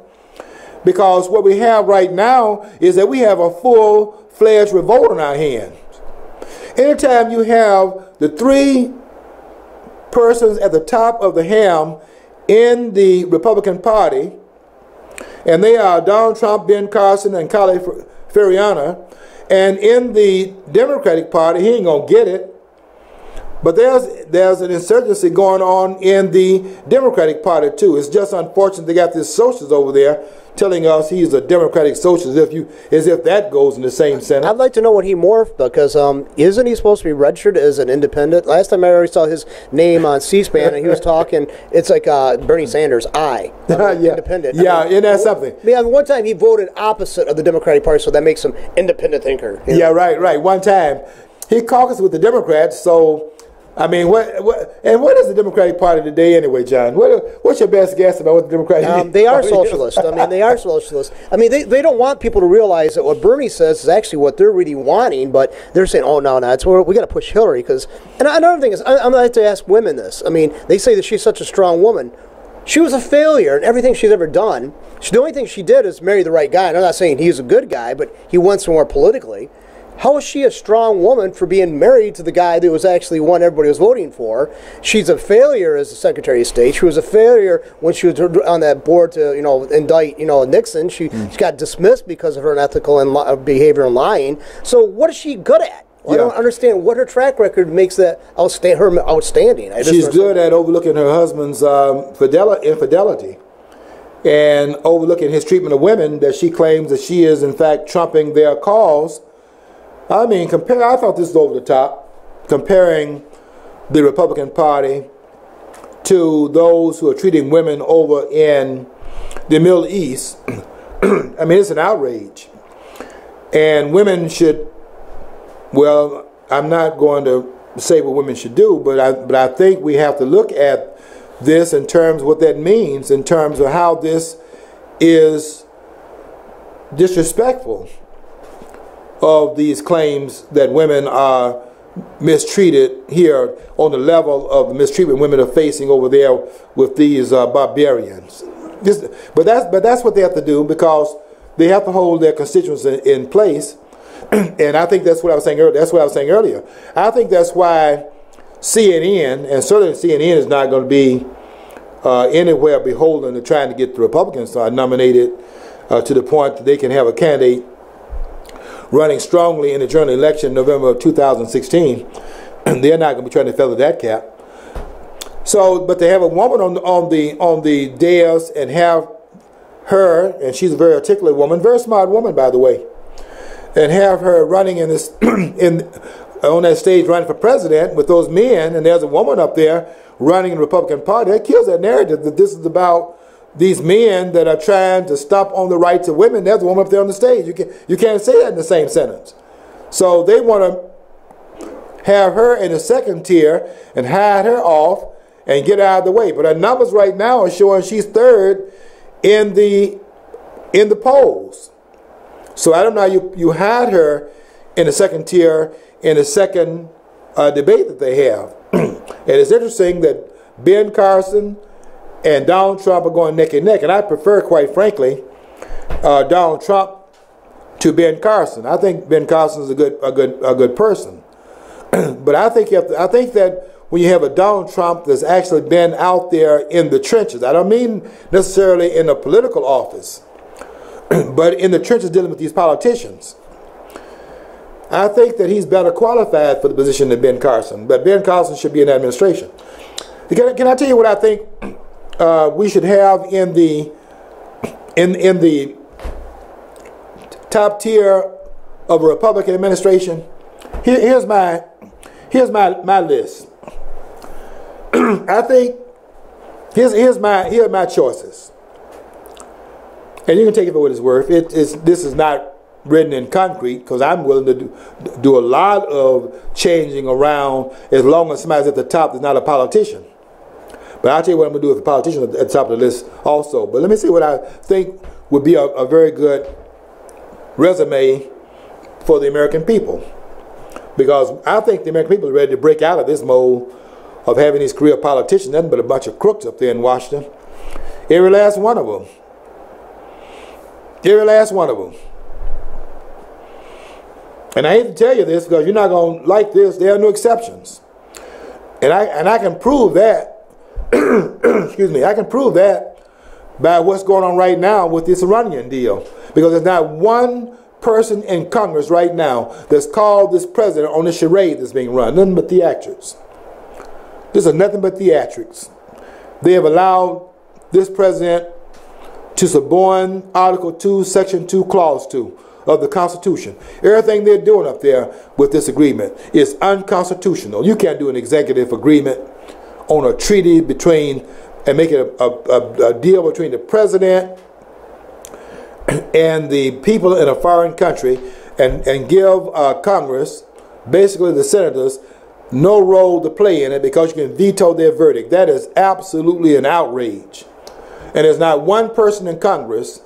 because what we have right now is that we have a full-fledged revolt on our hands. Anytime you have the three persons at the top of the ham in the Republican Party, and they are Donald Trump, Ben Carson, and Carly Fiorina, and in the Democratic Party, he ain't gonna get it. But there's there's an insurgency going on in the Democratic Party too. It's just unfortunate they got this socialist over there telling us he's a Democratic socialist. If you as if that goes in the same sentence.
I'd like to know what he morphed because um, isn't he supposed to be registered as an independent? Last time I already saw his name on C-SPAN and he was talking. It's like uh, Bernie Sanders, I *laughs*
yeah,
independent.
Yeah,
I mean,
isn't that something?
Yeah, one time he voted opposite of the Democratic Party, so that makes him independent thinker. you know?
Yeah, right, right. One time he caucused with the Democrats, so. I mean, what, what and what is the Democratic Party today anyway, John? What, what's your best guess about what the Democratic
Um, they are socialists. I mean, they are socialists. I mean, they, they don't want people to realize that what Bernie says is actually what they're really wanting, but they're saying, oh, no, no, it's we got to push Hillary. Because, and another thing is, I, I'm like to ask women this. I mean, they say that she's such a strong woman. She was a failure in everything she's ever done. She, the only thing she did is marry the right guy. And I'm not saying he's a good guy, but he went somewhere politically. How is she a strong woman for being married to the guy that was actually one everybody was voting for? She's a failure as the Secretary of State. She was a failure when she was on that board to you know indict you know Nixon. She, mm. she got dismissed because of her unethical and li- behavior and lying. So what is she good at? Yeah. I don't understand what her track record makes that outsta- her outstanding.
She's good at overlooking her husband's um, infidelity and overlooking his treatment of women that she claims that she is in fact trumping their cause I mean, compare. I thought this was over the top, comparing the Republican Party to those who are treating women over in the Middle East. *clears throat* I mean, it's an outrage, and women should. Well, I'm not going to say what women should do, but I but I think we have to look at this in terms of what that means in terms of how this is disrespectful of these claims that women are mistreated here on the level of the mistreatment women are facing over there with these uh, barbarians. Just, but that's but that's what they have to do because they have to hold their constituents in, in place. *clears throat* and I think that's what I was saying earlier. That's what I was saying earlier. I think that's why CNN and certainly CNN is not going to be uh, anywhere beholden to trying to get the Republicans uh, nominated uh, to the point that they can have a candidate running strongly in the general election in November of 2016. *clears throat* They're not going to be trying to feather that cap. So, but they have a woman on the, on the on the dais and have her, and she's a very articulate woman, very smart woman, by the way, and have her running in this *clears throat* in on that stage running for president with those men, and there's a woman up there running in the Republican Party. That kills that narrative that this is about these men that are trying to stop on the rights of women, there's a woman up there on the stage. You, can, you can't say that in the same sentence. So they want to have her in the second tier and hide her off and get out of the way. But her numbers right now are showing she's third in the in the polls. So I don't know you you hide her in the second tier in the second uh, debate that they have. *clears throat* and it's interesting that Ben Carson and Donald Trump are going neck and neck. And I prefer, quite frankly, uh, Donald Trump to Ben Carson. I think Ben Carson is a good, a good, a good person. *clears throat* but I think you have to, I think that when you have a Donald Trump that's actually been out there in the trenches, I don't mean necessarily in a political office, *clears throat* but in the trenches dealing with these politicians. I think that he's better qualified for the position than Ben Carson. But Ben Carson should be in administration. Can, can I tell you what I think *clears throat* uh, we should have in the in in the top tier of a Republican administration. Here, here's my here's my my list. *clears throat* I think here's here's my here are my choices, and you can take it for what it's worth. It is this is not written in concrete because I'm willing to do, do a lot of changing around as long as somebody's at the top that's not a politician. But I'll tell you what I'm going to do with the politicians at the top of the list also. But let me see what I think would be a, a very good resume for the American people. Because I think the American people are ready to break out of this mold of having these career politicians, nothing but a bunch of crooks up there in Washington. Every last one of them. Every last one of them. And I hate to tell you this because you're not going to like this. There are no exceptions. And I, and I can prove that *clears throat* excuse me, I can prove that by what's going on right now with this Iranian deal. Because there's not one person in Congress right now that's called this president on the charade that's being run. Nothing but theatrics. This is nothing but theatrics. They have allowed this president to suborn Article 2, Section 2, Clause 2 of the Constitution. Everything they're doing up there with this agreement is unconstitutional. You can't do an executive agreement on a treaty between and make it a, a, a deal between the president and the people in a foreign country and, and give uh, Congress, basically the senators, no role to play in it because you can veto their verdict. That is absolutely an outrage. And there's not one person in Congress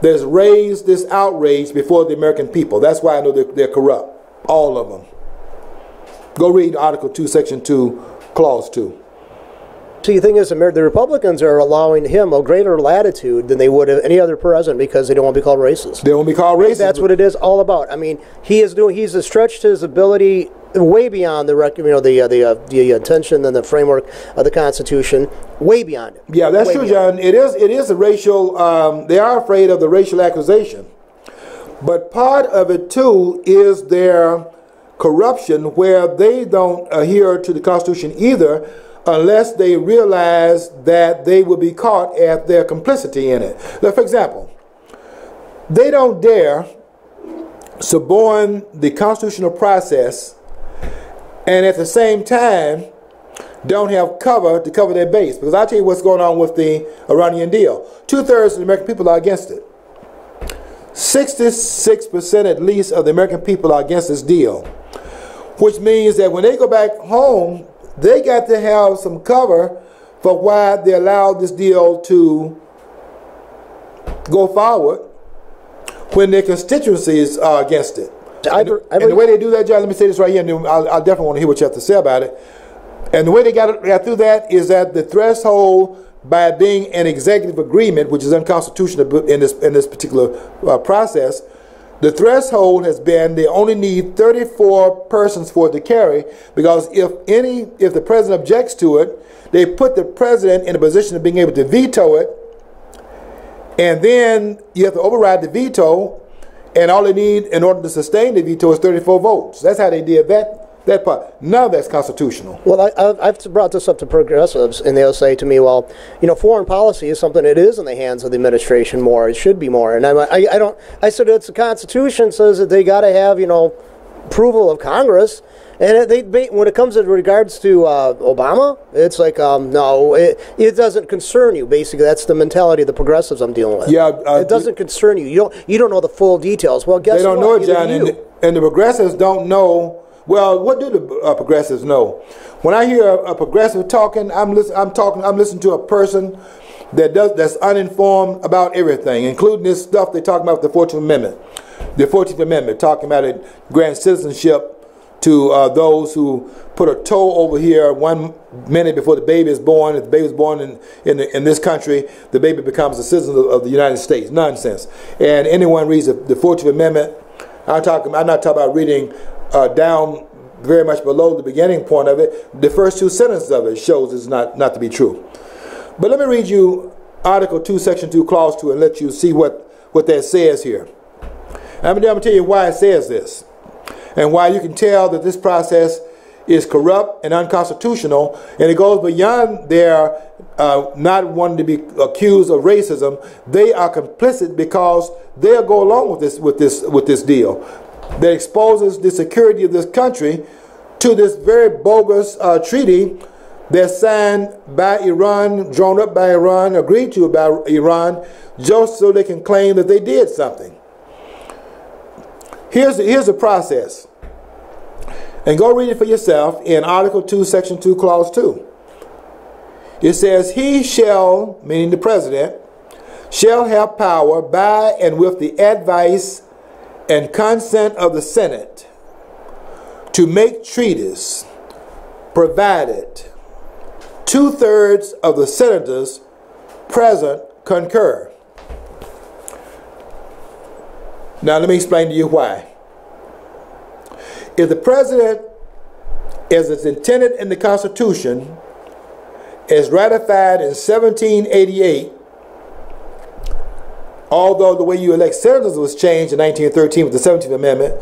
that's raised this outrage before the American people. That's why I know they're, they're corrupt. All of them. Go read Article 2, Section 2 Clause 2.
See, the thing is, the Republicans are allowing him a greater latitude than they would have any other president because they don't want to be called racist.
They won't be called racist.
That's what it is all about. I mean, he is doing. He's stretched his ability way beyond the rec- you know the uh, the uh, the intention and the framework of the Constitution, way beyond it.
Yeah, that's
Way
true. John. It is. It is a racial. Um, they are afraid of the racial accusation, but part of it too is their corruption, where they don't adhere to the Constitution either, unless they realize that they will be caught at their complicity in it. Now, for example, they don't dare suborn the constitutional process, and at the same time don't have cover to cover their base. Because I'll tell you what's going on with the Iranian deal. Two thirds of the American people are against it. 66% at least of the American people are against this deal. Which means that when they go back home, they got to have some cover for why they allowed this deal to go forward when their constituencies are against it.
I-
And,
I-
and the way they do that, John, let me say this right here, and I'll definitely want to hear what you have to say about it. And the way they got, got through that is that the threshold by being an executive agreement, which is unconstitutional in this in this particular uh, process, the threshold has been they only need 34 persons for it to carry because if any if the president objects to it, they put the president in a position of being able to veto it, and then you have to override the veto, and all they need in order to sustain the veto is 34 votes. That's how they did that that part. Now that's constitutional.
Well, I, I've brought this up to progressives, and they'll say to me, "Well, you know, foreign policy is something that is in the hands of the administration more. It should be more." And I'm, I, I don't. I said it's the Constitution says that they got to have you know approval of Congress, and they when it comes in regards to uh, Obama, it's like um, no, it, it doesn't concern you. Basically, that's the mentality of the progressives I'm dealing with.
Yeah, uh,
it doesn't concern you. You don't you don't know the full details. Well, guess
They don't
what?
know it, John, and the, and the progressives don't know. Well, what do the uh, progressives know? When I hear a, a progressive talking, I'm listen, I'm talking. I'm listening to a person that does that's uninformed about everything, including this stuff they talk about the Fourteenth Amendment. The Fourteenth Amendment talking about it grant citizenship to uh, those who put a toe over here one minute before the baby is born. If the baby is born in in, the, in this country, the baby becomes a citizen of, of the United States. Nonsense. And anyone reads the, Fourteenth Amendment, I'm talking. I'm not talking about reading uh, down very much below the beginning point of it. The first two sentences of it shows it's not not to be true. But let me read you Article two, Section two, Clause two, and let you see what what that says here. I'm going to tell you why it says this, and why you can tell that this process is corrupt and unconstitutional, and it goes beyond their uh, not wanting to be accused of racism. They are complicit because they'll go along with this with this with this deal that exposes the security of this country to this very bogus uh, treaty that's signed by Iran, drawn up by Iran, agreed to by Iran, just so they can claim that they did something. Here's the, here's the process. And go read it for yourself in Article 2, Section 2, Clause 2. It says, He shall, meaning the president, shall have power by and with the advice and consent of the Senate to make treaties, provided two thirds of the senators present concur. Now, let me explain to you why. If the president, as it's intended in the Constitution, is ratified in 1788, although the way you elect senators was changed in 1913 with the 17th Amendment,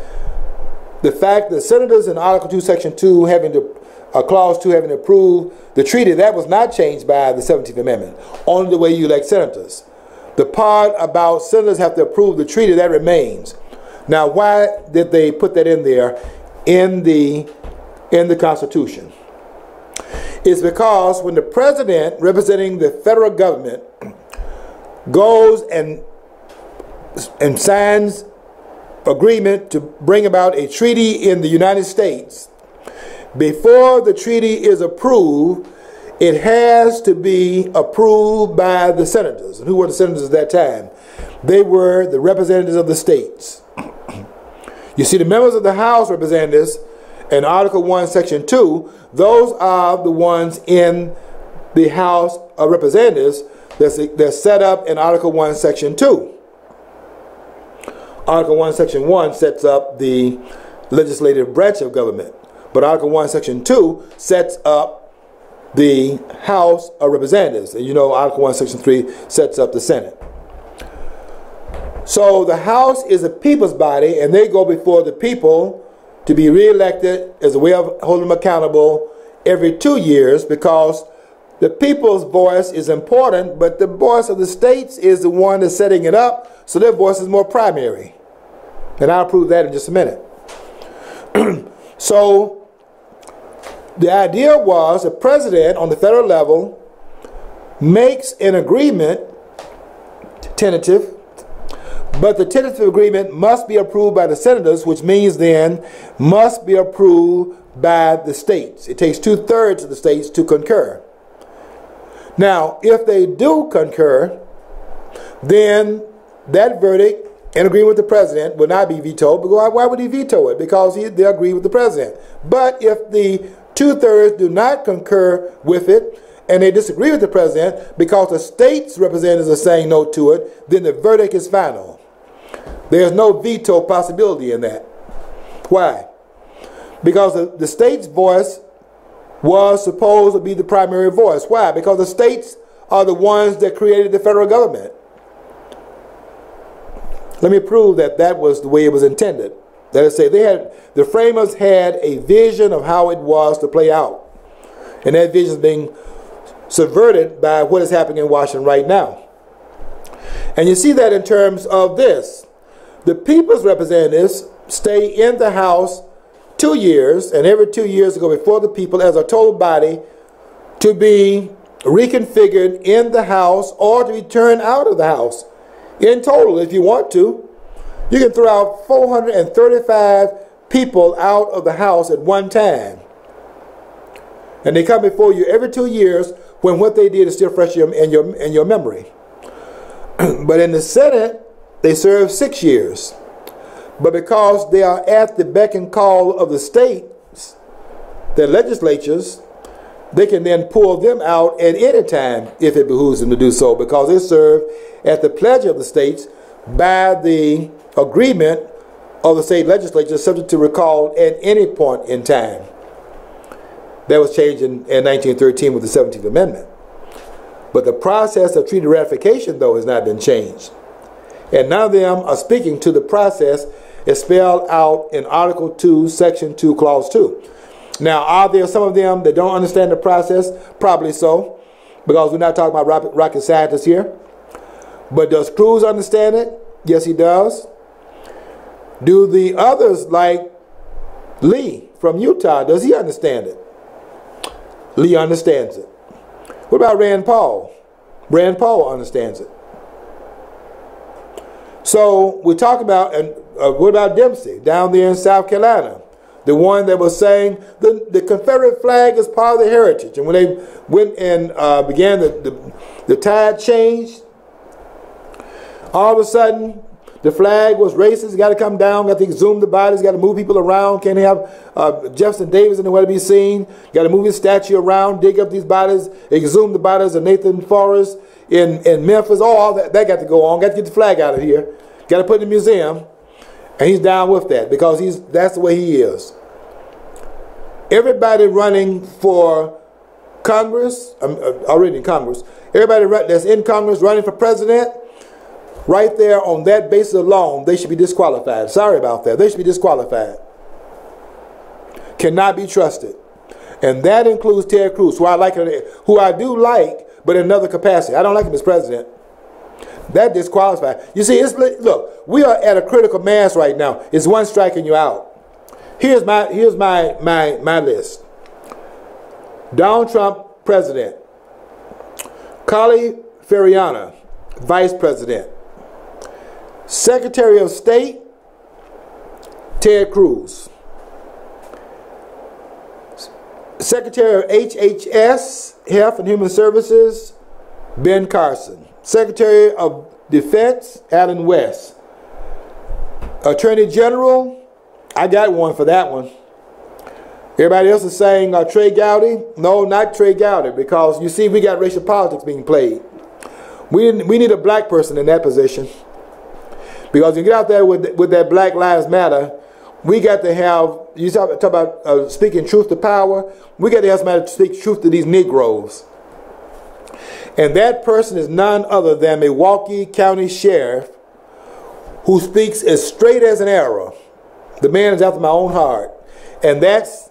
the fact that senators in Article 2, Section 2, having to, uh, Clause 2, having to approve the treaty, that was not changed by the 17th Amendment. Only the way you elect senators. The part about senators have to approve the treaty, that remains. Now, why did they put that in there in the, in the Constitution? It's because when the president, representing the federal government, goes and, and signs agreement to bring about a treaty in the United States, before the treaty is approved, it has to be approved by the senators. And who were the senators at that time? They were the representatives of the states. *clears throat* You see, the members of the House representatives in Article 1, Section 2, those are the ones in the House of Representatives that's, that's set up in Article 1, Section 2. Article 1, Section 1 sets up the legislative branch of government. But Article 1, Section 2 sets up the House of Representatives. And you know, Article 1, Section 3 sets up the Senate. So the House is a people's body, and they go before the people to be reelected as a way of holding them accountable every two years because the people's voice is important, but the voice of the states is the one that's setting it up, so their voice is more primary. And I'll prove that in just a minute. *clears throat* so the idea was the president on the federal level makes an agreement, tentative, but the tentative agreement must be approved by the senators, which means then must be approved by the states. It takes two thirds of the states to concur. Now, if they do concur, then that verdict in agreement with the president will not be vetoed. But why, why would he veto it? Because he, they agree with the president. But if the two thirds do not concur with it, and they disagree with the president because the state's representatives are saying no to it, then the verdict is final. There's no veto possibility in that. Why? Because the, the state's voice was supposed to be the primary voice. Why? Because the states are the ones that created the federal government. Let me prove that that was the way it was intended. That is, to say they had the framers had a vision of how it was to play out, and that vision is being subverted by what is happening in Washington right now. And you see that in terms of this: the people's representatives stay in the House two years, and every two years go before the people as a total body to be reconfigured in the House or to be turned out of the House in total, if you want to, you can throw out 435 people out of the house at one time. And they come before you every two years when what they did is still fresh in your, in your memory. *clears throat* but in the Senate, they serve six years. But because they are at the beck and call of the states, the legislatures, they can then pull them out at any time if it behooves them to do so because they serve at the pledge of the states by the agreement of the state legislature subject to recall at any point in time. That was changed in, in 1913 with the 17th Amendment. But the process of treaty ratification, though, has not been changed. And none of them are speaking to the process as spelled out in Article 2, Section 2, Clause 2. Now, are there some of them that don't understand the process? Probably so, because we're not talking about rocket scientists here. But does Cruz understand it? Yes, he does. Do the others, like Lee from Utah, does he understand it? Lee understands it. What about Rand Paul? Rand Paul understands it. So we talk about, and uh, what about Dempsey down there in South Carolina? The one that was saying the, the Confederate flag is part of the heritage. And when they went and uh, began the, the, the tide changed, all of a sudden, the flag was racist. Got to come down. Got to exhume the bodies. Got to move people around. Can't have uh, Jefferson Davis anywhere to be seen. Got to move his statue around. Dig up these bodies. Exhume the bodies of Nathan Forrest in, in Memphis. Oh, all that, that got to go on. Got to get the flag out of here. Got to put it in the museum. And he's down with that because he's that's the way he is. Everybody running for Congress, um, uh, already in Congress, everybody that's in Congress running for president right there on that basis alone, they should be disqualified. Sorry about that. They should be disqualified. Cannot be trusted. And that includes Ted Cruz, who I like, who I do like, but in another capacity. I don't like him as president. That disqualifies. You see, it's look, we are at a critical mass right now. It's one striking you out. Here's my here's my my my list. Donald Trump, president. Carly Fiorina, vice president. Secretary of State, Ted Cruz. Secretary of HHS, Health and Human Services, Ben Carson. Secretary of Defense, Allen West. Attorney General, I got one for that one. Everybody else is saying uh, Trey Gowdy. No, not Trey Gowdy, because you see, we got racial politics being played. We, we need a black person in that position. Because you get out there with, with that Black Lives Matter, we got to have, you talk, talk about uh, speaking truth to power, we got to have somebody to speak truth to these Negroes. And that person is none other than Milwaukee County Sheriff who speaks as straight as an arrow. The man is after my own heart. And that's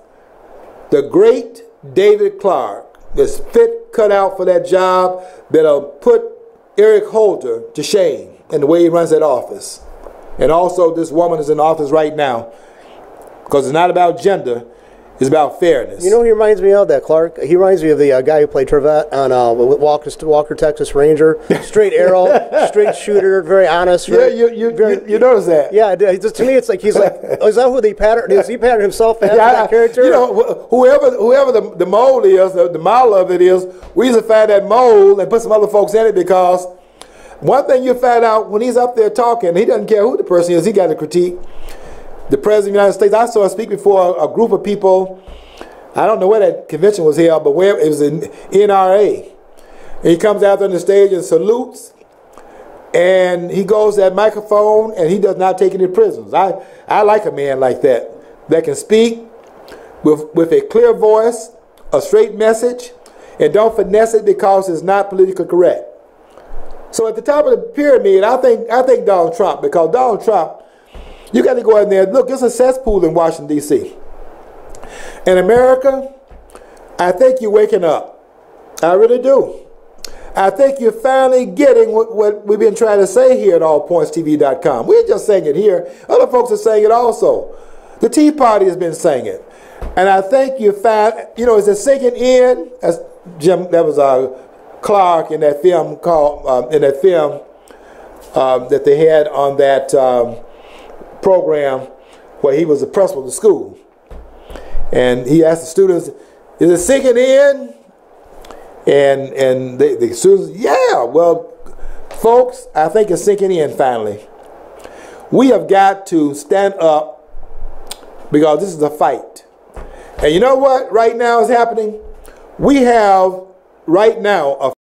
the great David Clarke, That's fit, cut out for that job that'll uh, put Eric Holder to shame in the way he runs that office. And also, this woman is in office right now because it's not about gender, it's about fairness.
You know, he reminds me of that Clarke. He reminds me of the uh, guy who played Trivette on uh, Walker, Walker, Texas Ranger. *laughs* Straight arrow, straight shooter, very honest. Very,
yeah, you you, very, you, you notice that?
Yeah, just, to me, it's like he's like, oh, *laughs* is that who they pattern? Does he pattern himself after yeah, that character?
You know, whoever whoever the, the mold is, the, the model of it is, we used to find that mold and put some other folks in it because one thing you find out when he's up there talking, he doesn't care who the person is. He got a critique the President of the United States. I saw him speak before a, group of people. I don't know where that convention was held, but where it was in NRA. And he comes out on the stage and salutes, and he goes that microphone, and he does not take any prisoners. I, I like a man like that, that can speak with, with a clear voice, a straight message, and don't finesse it because it's not politically correct. So at the top of the pyramid, I think I think Donald Trump, because Donald Trump you got to go in there. Look, it's a cesspool in Washington, D.C. In America, I think you're waking up. I really do. I think you're finally getting what, what we've been trying to say here at allpointstv.com. We're just saying it here. Other folks are saying it also. The Tea Party has been saying it. And I think you find, you know, is it sinking in? As Jim, that was uh, Clark in that film called, um, in that film um, that they had on that um, program where he was the principal of the school. And he asked the students, is it sinking in? And and the students, yeah, well, folks, I think it's sinking in finally. We have got to stand up because this is a fight. And you know what right now is happening? We have right now a